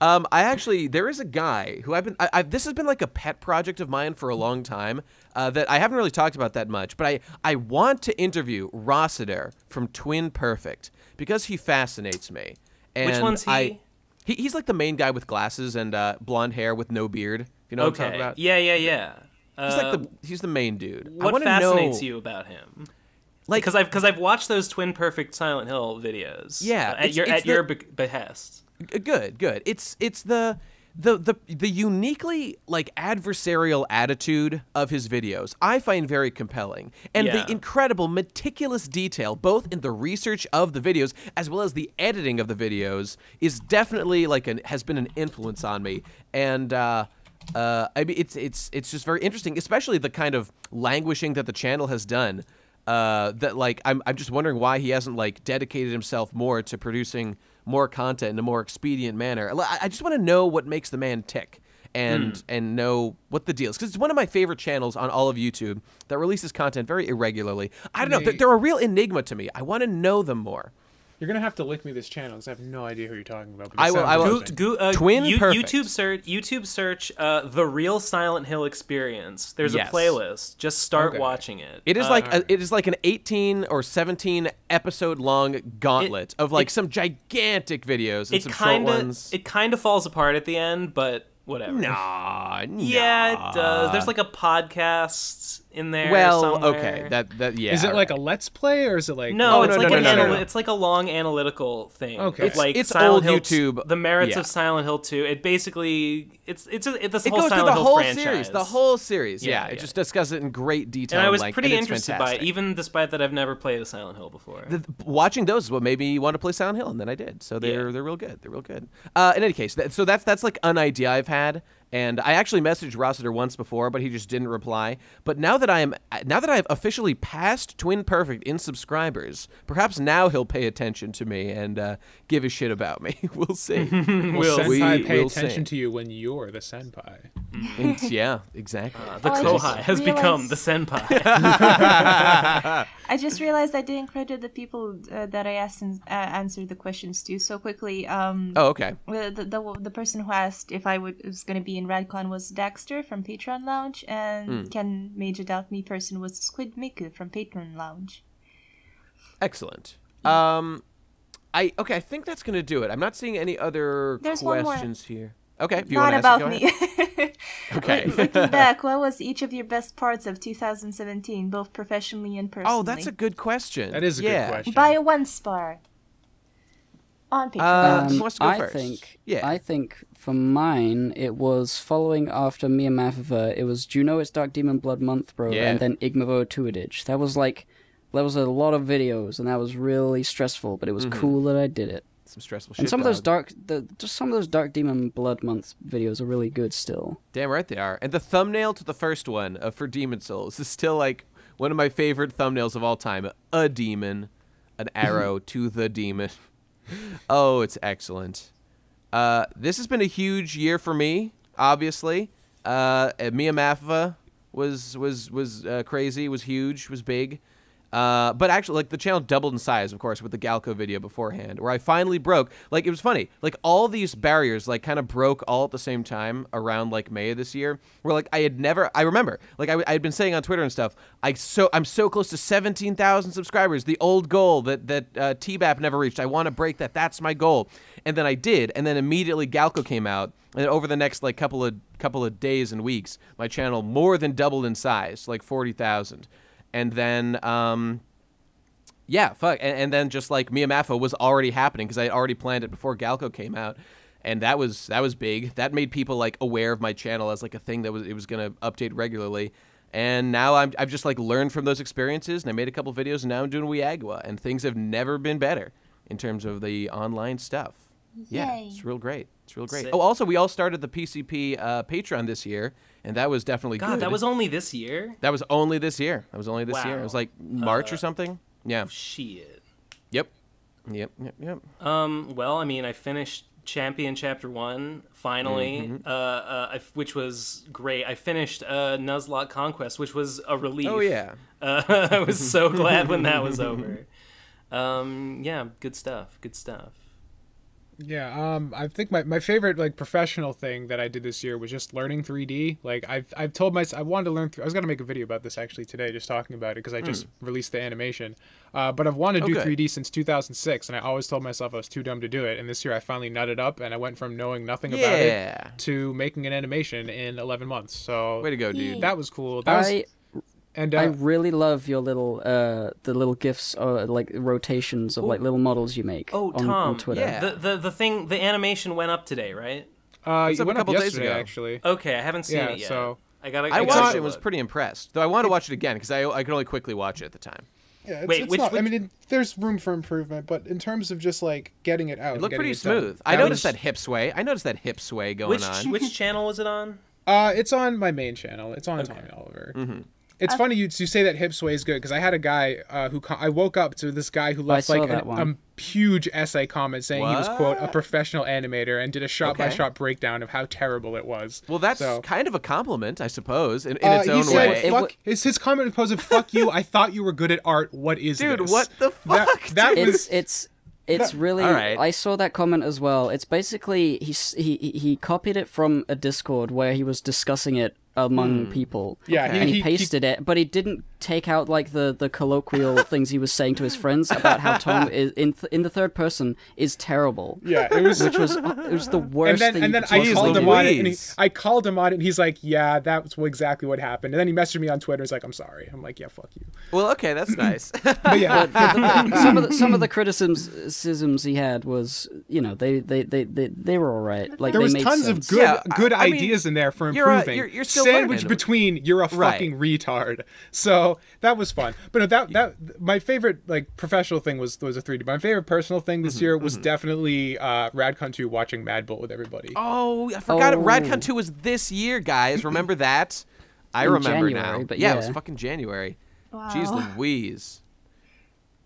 Um, I actually there is a guy who I've been. I, I've, this has been like a pet project of mine for a long time. Uh, that I haven't really talked about that much, but I I want to interview Rossiter from Twin Perfect because he fascinates me. And Which one's he? I, he he's like the main guy with glasses and uh, blonde hair with no beard. If you know what I'm talking about? Yeah, yeah, yeah. He's Uh, like the he's the main dude. What fascinates know, you about him? Like Because I've because I've watched those Twin Perfect Silent Hill videos. Yeah, uh, at it's- your it's at your the- be- behest. Good good it's it's the the the the uniquely like adversarial attitude of his videos i find very compelling and Yeah. the incredible meticulous detail both in the research of the videos as well as the editing of the videos is definitely like an has been an influence on me and uh uh, I mean, it's it's it's just very interesting, especially the kind of languishing that the channel has done. Uh, that like I'm I'm just wondering why he hasn't like dedicated himself more to producing more content in a more expedient manner. I, just want to know what makes the man tick and hmm. and know what the deal is because it's one of my favorite channels on all of YouTube that releases content very irregularly. I don't know, they're, they're a real enigma to me. I want to know them more. You're gonna have to link me this channel because I have no idea who you're talking about. but I will- sounds I will- Go, interesting. go, uh, Twin you- Perfect. YouTube search YouTube search uh, the real Silent Hill experience. There's Yes. a playlist. Just start Okay. watching it. It is Uh, like a, it is like an 18 or 17 episode long gauntlet of like it- some gigantic videos and it some kind short of ones. it kind of falls apart at the end, but whatever. Nah, Yeah, nah. it does. There's like a podcast in there. well, somewhere. okay, that that yeah. Is it like a let's play or is it like? No, Oh, it's no, like no, an no, no, anal- no. it's like a long analytical thing. Okay. It's like It's Silent old Hill YouTube. the merits Yeah. of Silent Hill 2. It basically it's it's a, it, this It whole goes through the Hill whole franchise. series, the whole series. Yeah, Yeah, it just discusses it in great detail. and I was like, pretty and it's interested by it, even despite that I've never played a Silent Hill before. the, watching those is what made me want to play Silent Hill, and then I did. So they're Yeah. they're real good. They're real good. Uh, in any case, that, so that's that's like an idea I've had, and I actually messaged Rossiter once before, but he just didn't reply. But now that I am now that I've officially passed Twin Perfect in subscribers, perhaps now he'll pay attention to me and uh, give a shit about me. we'll see. Will Will senpai we- pay we'll attention see. to you when you're the senpai? And- yeah, exactly. the Oh, Kohai just has become the Senpai. I just realized I didn't credit the people uh, that I asked and uh, answered the questions to so quickly. Um, oh, okay. the, the, the the person who asked if I would, was going to be in Radcon was Dexter from Patreon Lounge, and Hmm. Ken Major Doubt Me person was Squid Miku from Patreon Lounge. Excellent. Um, I okay. I think that's gonna do it. I'm not seeing any other There's questions here. Okay, if you Not want to about ask, me. it, go ahead. Okay. Looking back, what was each of your best parts of 2017, both professionally and personally? oh, that's a good question. That is a yeah. good question. Buy a one spar on Patreon. Uh, Um, who wants to go I first? think. Yeah. I think for mine, it was following after Mia Mafova. It was Do you know it's Dark Demon Blood Month, bro? Yeah. And then Igmavo Tuidage. That was like, that was a lot of videos, and that was really stressful. But it was cool that I did it. Some stressful shit. And some of those dark, the, just some of those Dark Demon Blood Month videos are really good still. Damn right they are. And the thumbnail to the first one uh, for Demon Souls is still like one of my favorite thumbnails of all time. A demon, an arrow to the demon. Oh, it's excellent. Uh, this has been a huge year for me. Obviously, uh, Mia Mafova was was was uh, crazy. Was huge. Was big. Uh, but actually, like the channel doubled in size, of course, with the Galco video beforehand, where I finally broke. Like it was funny. Like all these barriers, like kind of broke all at the same time around like May of this year. Where like I had never, I remember, like I, I had been saying on Twitter and stuff. I so I'm so close to seventeen thousand subscribers, the old goal that that uh, TBAP never reached. I want to break that. That's my goal. And then I did, and then immediately Galco came out, and over the next like couple of couple of days and weeks, my channel more than doubled in size, like forty thousand and then um yeah fuck. And, and then just like Mia Mafo was already happening because I had already planned it before Galco came out. And that was that was big. That made people like aware of my channel as like a thing that was it was gonna update regularly. And now I'm, I've just like learned from those experiences, and I made a couple videos, and now I'm doing Weagua, and things have never been better in terms of the online stuff. Yeah, Yay. it's real great. It's real great. Sick. Oh, also, we all started the PCP uh, Patreon this year, and that was definitely God, good. that was only this year. that was only this year. That was only this year. It was like March or Uh, something. Yeah. Shit. Yep. Yep. Yep. Yep. Um. Well, I mean, I finished Champion Chapter One finally, Mm-hmm. uh, uh, I, which was great. I finished uh, Nuzlocke Conquest, which was a relief. Oh yeah. Uh, I was so glad when that was over. Um. Yeah. Good stuff. Good stuff. Yeah, um, I think my, my favorite like professional thing that I did this year was just learning 3D. Like I've I've told myself I wanted to learn. Th- I was gonna make a video about this actually today, just talking about it because I just released the animation. Uh, but I've wanted to do Hmm. Okay. 3D since 2006, and I always told myself I was too dumb to do it. And this year I finally nutted up, and I went from knowing nothing about it to making an animation in 11 months. So Way to go, dude. that was cool. That was I and I uh, really love your little uh the little gifs or like rotations of like little models you make Oh, on, Tom. on Twitter. yeah. The, the the thing the animation went up today, right? uh, It's it up a went up couple days ago. actually. Okay, I haven't seen Yeah, it yet. so- I gotta. I I watched it and was pretty impressed. Though I wanted to watch it again because I I could only quickly watch it at the time. Yeah, it's, Wait, it's which- not, I mean, it, there's room for improvement, but in terms of just like getting it out, It and looked pretty it done, smooth. I that noticed was- that hip sway. I noticed that hip sway going Which on. which channel was it on? Uh, it's on my main channel. It's on Tommy Oliver. Mm-hmm. It's funny you, you say that hip sway is good because I had a guy uh, who co- I woke up to this guy who left saw like that an- a huge essay comment saying he was quote a professional animator and did a shot by shot breakdown of how terrible it was. Well, that's So- kind of a compliment, I suppose, in, in Uh, its own said, way. It "Fuck." wa- his, his comment was, "Fuck you! I thought you were good at art. What is Dude, this?" what the That, fuck, that it's was it's it's really All right. I saw that comment as well. It's basically he he he copied it from a Discord where he was discussing it among hmm. people. Yeah, he- and he, he- he- pasted it, but he didn't take out like the the colloquial things he was saying to his friends about how Tom is in th- in the third person is terrible. yeah. It was Which was uh, it was the and worst then thing and then I called him on it, and he, I called him on it, and he's like, "Yeah, that's exactly what happened." And then he messaged me on Twitter. He's like, "I'm sorry." I'm like, "Yeah, fuck you." well, okay, that's nice. But yeah, some of the, some of the criticisms he had was you know they they they they, they were all right. Like there they was made tons sense. of good Yeah, I- good I mean, ideas in there for you're a- improving. you're- you're still Sandwiched learning. between you're a Right. fucking retard. So that was fun. But no, that that my favorite like professional thing was was a 3D. My favorite personal thing this Mm-hmm, year was definitely uh, Radcon 2 watching Mad Bull with everybody. oh, I forgot. Oh. Radcon 2 was this year, guys. Remember that? I In remember January, now. but yeah, it was fucking January. Wow. Jeez Louise.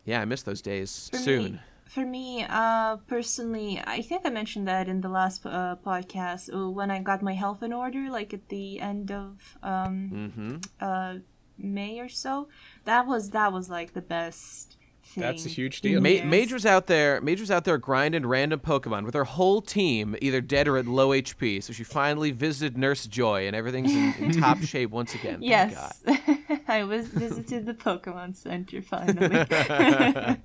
Yeah, I miss those days. For Soon. Me, for me, uh, personally, I think I mentioned that in the last uh, podcast uh, when I got my health in order, like at the end of um, Mm-hmm. uh, May or so. That was that was like the best thing. That's a huge deal. Ma- years. Major's out there. Major's out there grinding random Pokemon with her whole team either dead or at low HP. So she finally visited Nurse Joy, and everything's in, in top shape once again. Yes, I was visited the Pokemon Center finally.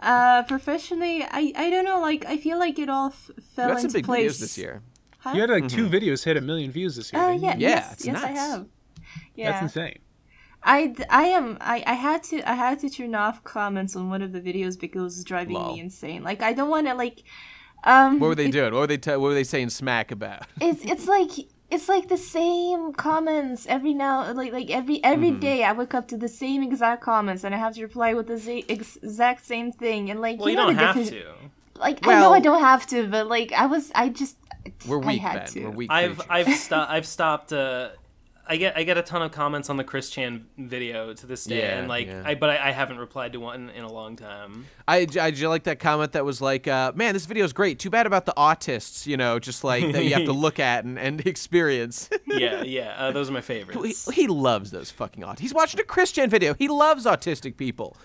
uh, professionally, I I don't know. Like I feel like it all f- fell You had some into big place. videos this year. Huh? You had like two videos hit a million views this year. Oh didn't you? yeah, Yeah, yes, it's yes, I have. Yeah, That's insane. I, d- I am I, I had to I had to turn off comments on one of the videos because it was driving Lol. me insane. Like I don't want to like um What were they it- doing? What were they? T- what were they saying smack about? It's it's like it's like the same comments every now like like every every Mm-hmm. day I wake up to the same exact comments and I have to reply with the za- ex- exact same thing and like Well, you, know don't the have difference- to. like I know I don't have to but like I was I just We're I weak, had Ben. to. We're weak. I've creatures. I've stopped I've stopped uh I get I get a ton of comments on the Chris Chan video to this day, Yeah, and like yeah. I but I, I haven't replied to one in a long time. I, I like that comment that was like, uh, "Man, this video is great. Too bad about the autists. You know, just like that you have to look at and, and experience." Yeah, yeah, uh, those are my favorites. he loves those fucking autists. He's watching a Chris Chan video. He loves autistic people.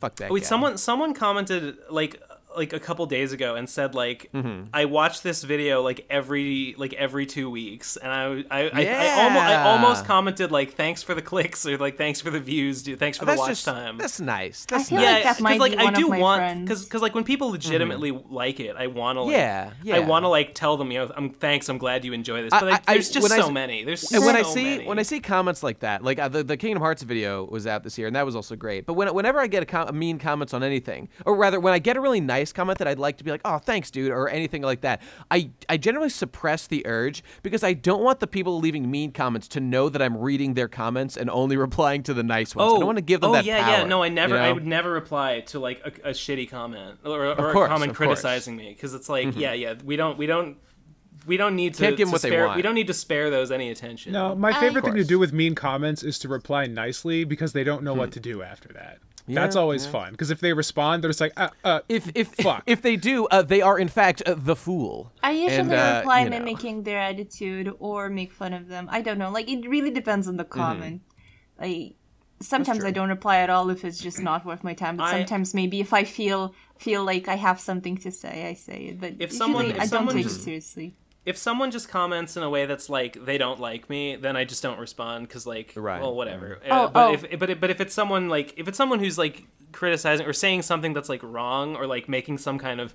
Fuck that Wait, guy. someone someone commented like like a couple days ago and said like Mm-hmm. I watch this video like every like every two weeks, and I I I, I, Yeah. almost, I almost commented like thanks for the clicks or like thanks for the views, dude, thanks for that's the watch just time. that's nice. That's feel nice. like that might like be I one of do my want friends. because because like when people legitimately like it, I want to like, Yeah, I want to like tell them you know I'm thanks I'm glad you enjoy this, I- but like, I- I- there's just when I so many. There's And so when I see many. when I see comments like that, like uh, the, the Kingdom Hearts video was out this year, and that was also great. But when, whenever I get a, com- a mean comments on anything, or rather, when I get a really nice nice comment that I'd like to be like, "Oh, thanks, dude," or anything like that. I I generally suppress the urge because I don't want the people leaving mean comments to know that I'm reading their comments and only replying to the nice ones. Oh, I don't oh. want to give them oh, that yeah, power. yeah. No, I never. you know? I would never reply to like a, a shitty comment or, or course, a comment of course. criticizing me because it's like, mm-hmm. yeah, yeah. We don't. We don't. We don't need to, Can't give 'em to what they spare. want. We don't need to spare those any attention. No, my favorite thing to do with mean comments is to reply nicely because they don't know what to do after that. That's Yeah, always fun because if they respond, they're just like, uh, uh, If if Fuck. if they do, uh, they are in fact uh, the fool. I usually And, uh, reply you know. mimicking their attitude or make fun of them. I don't know. Like it really depends on the Mm-hmm. comment. Like sometimes I don't reply at all if it's just not worth my time. But I- sometimes maybe if I feel feel like I have something to say, I say it. But If usually someone- if I don't someone take just- it seriously. If someone just comments in a way that's like they don't like me, then I just don't respond because like, Right. well, whatever. Oh, Uh, but oh. if but if, but if it's someone like if it's someone who's like criticizing or saying something that's like wrong or like making some kind of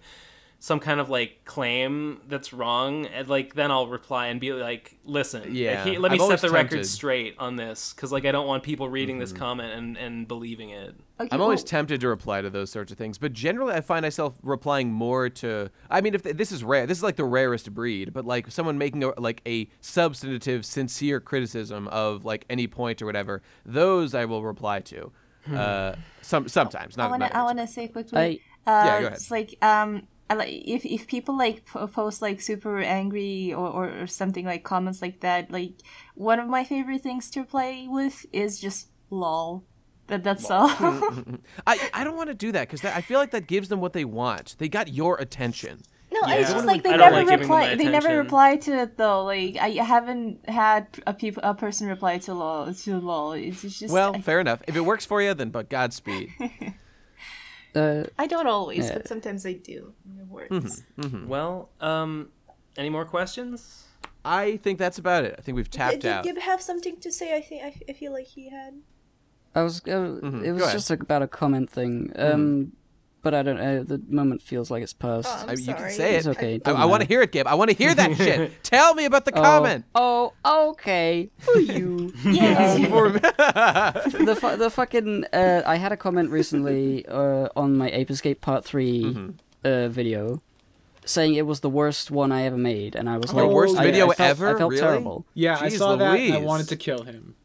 some kind of like claim that's wrong, and like then I'll reply and be like, listen, Yeah. he- let me I've set always the record straight on this because like I don't want people reading Mm-hmm. this comment and and believing it. Okay, I'm always tempted to reply to those sorts of things, but generally I find myself replying more to. I mean, if this is rare, this is like the rarest breed, but like someone making a, like a substantive, sincere criticism of like any point or whatever, those I will reply to. Uh, some sometimes, not. I wanna not I every wanna say quickly. I- uh, Yeah, go ahead. It's like um. I like if if people like post like super angry or, or, or something like comments like that like one of my favorite things to play with is just lol that that's all I, I don't want to do that because I feel like that gives them what they want. They got your attention. No, Yeah. it's just like they I never like reply. They never reply to it though. Like I haven't had a peop- a person reply to lol to lol. It's just Well, I, fair enough. If it works for you, then but Godspeed. Uh, I don't always, Yeah. but sometimes I do. It works. Mm-hmm. Hmm. Well, um, any more questions? I think that's about it. I think we've tapped out. Did Gib have something to say? I think I, feel like he had. I was. Uh, It was Mm-hmm. Go ahead. just about a comment thing. Um, but I don't. Uh, the moment feels like it's past. I mean, you can say It's it. okay, I, I want to hear it, Gib. I want to hear that shit. Tell me about the Oh, comment. Oh, okay. For you. Yeah. the fu- the fucking uh, I had a comment recently uh, on my Ape Escape Part 3 Mm-hmm. uh, video, saying it was the worst one I ever made, and I was Your like, worst I- video I felt, ever? I felt Really? terrible. yeah, I Jeez saw that. and I wanted to kill him.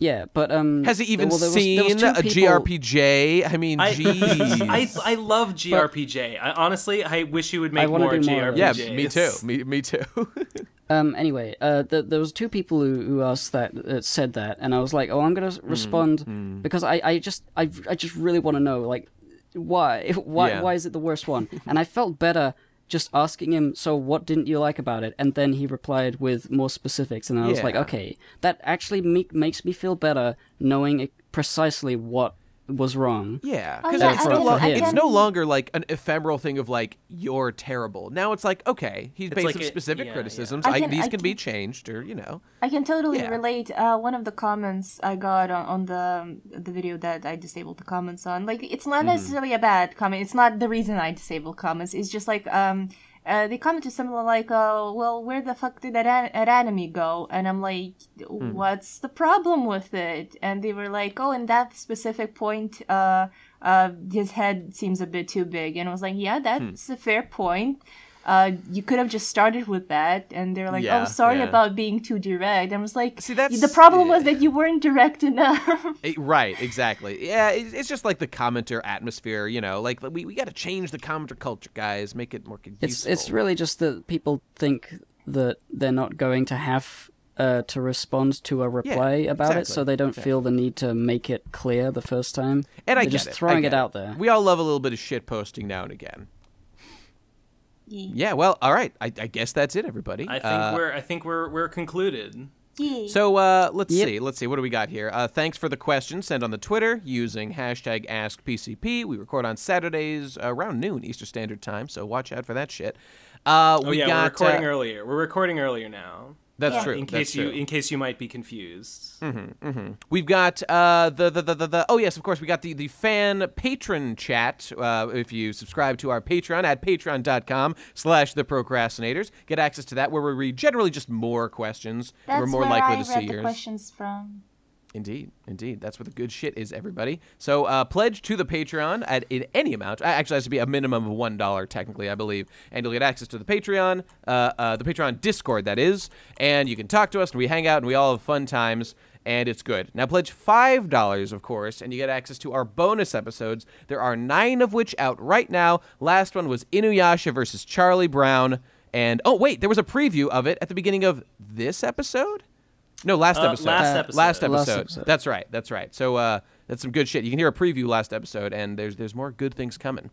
Yeah, but um, Has he even well, there was- there was seen a people- GRPJ? I mean, I, jeez. I I love GRPJ. I, honestly, I wish you would make wanna more do more of GRPJs. yeah, me too. Me, me too. Um. Anyway, uh, th- there was two people who, who asked that, uh, said that, and I was like, oh, I'm gonna s- respond because I, I just, I, I just really want to know, like, why, why, Yeah. why is it the worst one? and I felt better just asking him, so what didn't you like about it? And then he replied with more specifics, and I was like, okay, that actually me- makes me feel better knowing precisely what was wrong. Yeah, Oh, because yeah, it's, no lo- it's no longer like an ephemeral thing of like you're terrible. Now it's like okay, he's made like some a- specific yeah, yeah. criticisms. I I, can- these I can, be changed, or you know. I can totally Yeah. relate. Uh, one of the comments I got on, on the the video that I disabled the comments on, like it's not Mm-hmm. necessarily a bad comment. It's not the reason I disabled comments. It's just like um, uh, they commented something like, "Oh, well, where the fuck did that an- go?" And I'm like, Hmm. "What's the problem with it?" And they were like, "Oh, in that specific point, uh, uh, his head seems a bit too big." And I was like, "Yeah, that's Hmm. a fair point." Uh, you could have just started with that, and they're like, Yeah, "Oh, sorry yeah. about being too direct." And I was like, See, that's- the problem was that you weren't direct enough." Eh, right, exactly. Yeah, it, it's just like the commenter atmosphere, you know. Like we, we got to change the commenter culture, guys. Make it more It's useful. it's really just that people think that they're not going to have uh, to respond to a reply about it, so they don't feel the need to make it clear the first time. and I they're just it. I throwing get it out there. We all love a little bit of shit posting now and again. Yeah, well, all right. I, I guess that's it, everybody. I think Uh, we're I think we're we're concluded. Yeah. So uh, let's Yep. see. Let's see. What do we got here? Uh, thanks for the question. Send on the Twitter using hashtag AskPCP. We record on Saturdays around noon Eastern Standard Time, so watch out for that shit. Uh, Oh we yeah, got, we're recording uh, earlier. We're recording earlier now. That's Yeah. true. In that's case you true. in case you might be confused. We've got uh, the, the, the, the, the, oh, yes, of course, we got the, the fan patron chat. Uh, if you subscribe to our Patreon at patreon.com slash the procrastinators, get access to that where we read generally just more questions. That's We're more where likely I to read see the yours. questions from. Indeed, indeed. That's what the good shit is, everybody. So uh, pledge to the Patreon at in any amount. Actually, has to be a minimum of one dollar, technically, I believe, and you'll get access to the Patreon, uh, uh, the Patreon Discord, that is, and you can talk to us, and we hang out, and we all have fun times. And it's good. Now, pledge $5, of course, and you get access to our bonus episodes. There are nine of which out right now. Last one was Inuyasha versus Charlie Brown. And, oh, wait, there was a preview of it at the beginning of this episode? No, last Uh, episode. last Uh, episode. Last episode. Last episode. That's right. That's right. So uh, that's some good shit. You can hear a preview last episode, and there's there's more good things coming.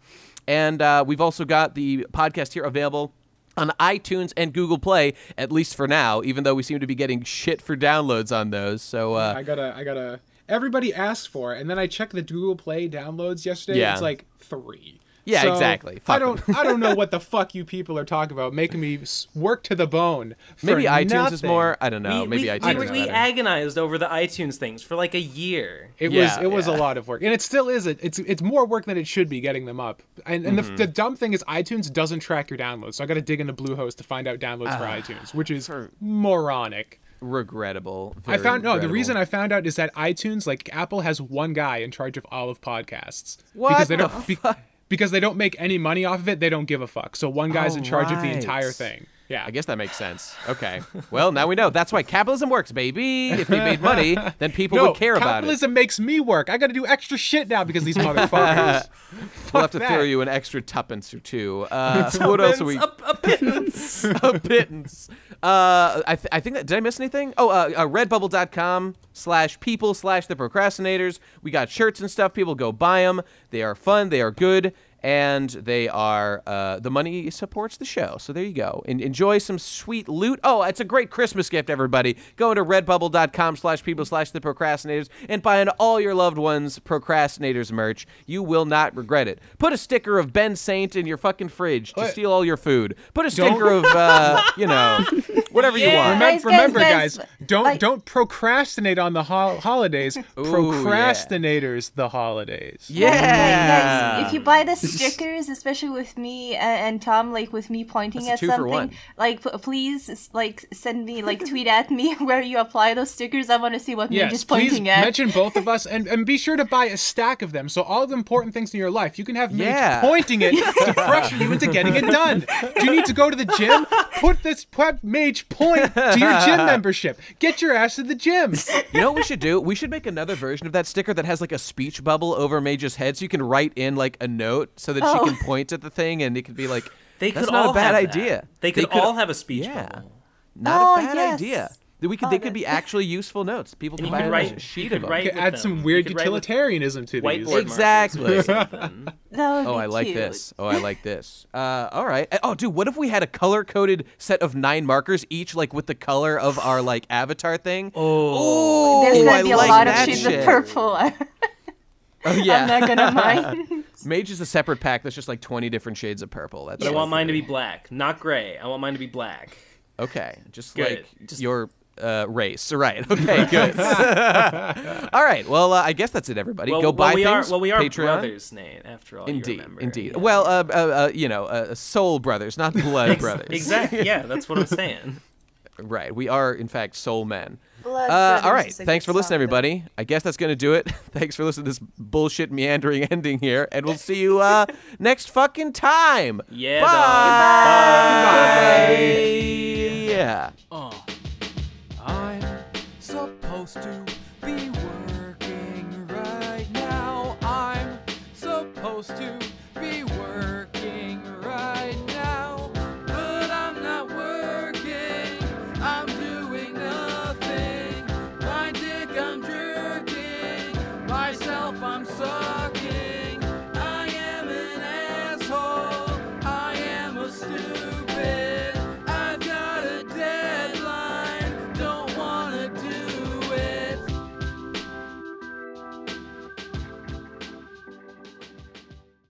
And uh, we've also got the podcast here available on iTunes and Google Play, at least for now. Even though we seem to be getting shit for downloads on those. So uh, I gotta, I gotta. Everybody asked for it, and then I checked the Google Play downloads yesterday. Yeah. It's like three. Yeah, So, exactly. I don't, I don't know what the fuck you people are talking about, making me work to the bone. for maybe iTunes is more. I don't know. we, maybe we, iTunes. we, is we agonized over the iTunes things for like a year. It Yeah, was it was a lot of work, and it still is. It it's it's more work than it should be getting them up. And and Mm-hmm. the, the dumb thing is iTunes doesn't track your downloads, so I got to dig into Bluehost to find out downloads Ah. for iTunes, which is moronic. regrettable. I found no. The reason I found out is that iTunes, like Apple, has one guy in charge of all of podcasts What because they the don't be- because they don't make any money off of it. They don't give a fuck. So one guy's Oh, in charge of the entire thing. Yeah, I guess that makes sense. Okay. Well, now we know. That's why capitalism works, baby. If they made money, then people no, would care about it. capitalism makes me work. I got to do extra shit now because these motherfuckers. We'll have to that. throw you an extra tuppence or two. Uh, what else are we? A, a pittance. a pittance. Uh, I, th- I think that did I miss anything? Oh, uh, uh, Redbubble.com slash people slash the procrastinators. We got shirts and stuff. People go buy them. They are fun. They are good. And they are uh, the money supports the show. So there you go. En- enjoy some sweet loot. Oh, it's a great Christmas gift, everybody. Go to redbubble.com slash people slash the procrastinators and buy an all your loved ones procrastinators merch. You will not regret it. Put a sticker of Ben Saint in your fucking fridge to What? steal all your food. Put a sticker of uh, you know, whatever you want. Remem- Guys, guys, remember, guys, guys, don't like- don't procrastinate on the hol- holidays. Procrastinators the holidays. Yeah. Like, guys, if you buy the stickers, especially with me and, and Tom, like with me pointing That's at something, like p- please, like send me, like tweet at me where you apply those stickers. I want to see what Yes, Ninja's please pointing at. mention both of us and, and be sure to buy a stack of them. So all the important things in your life, you can have Mage Yeah. pointing it to pressure you into getting it done. Do you need to go to the gym? Put this web Mage point to your gym membership. Get your ass to the gym. You know what we should do? We should make another version of that sticker that has like a speech bubble over Mage's head, so you can write in like a note so that Oh. she can oh. point at the thing, and it could be like, They "That's could not all a bad have that. idea." They could all have a speech yeah. bubble. Not Oh, a bad yes. idea. That we could, Oh, they could be actually useful notes. People can buy could a write- sheet of them. write- Could add them. some weird could write with utilitarianism to these. Exactly. That would Oh, be I like cute. this. Oh, I like this. Uh, all right. Uh, Oh, dude, what if we had a color-coded set of nine markers, each like with the color of our like avatar thing? Oh, There's Ooh, gonna I be a like lot of that shades shit. of purple. Oh yeah. I'm not gonna mind. Mage is a separate pack that's just like 20 different shades of purple. That's but I want mine to be black, not gray. I want mine to be black. Okay, just Good. like Just- your uh, race. Right. Okay, good. All right. Well, uh, I guess that's it, everybody. Well, Go well, buy we things. are well, we are Patreon. brothers, Nate. After all, Indeed, remember. indeed. Yeah. Well, uh, uh, uh, you know, uh, soul brothers, not blood brothers. Exactly. Yeah, that's what I'm saying. Right. We are, in fact, soul men. Blood Uh, all Brothers right. is a Thanks for listening, song, though. everybody. I guess that's going to do it. Thanks for listening to this bullshit meandering ending here, and we'll see you uh, next fucking time. Yeah, Bye. dog. Yeah supposed to be working right now. I'm supposed to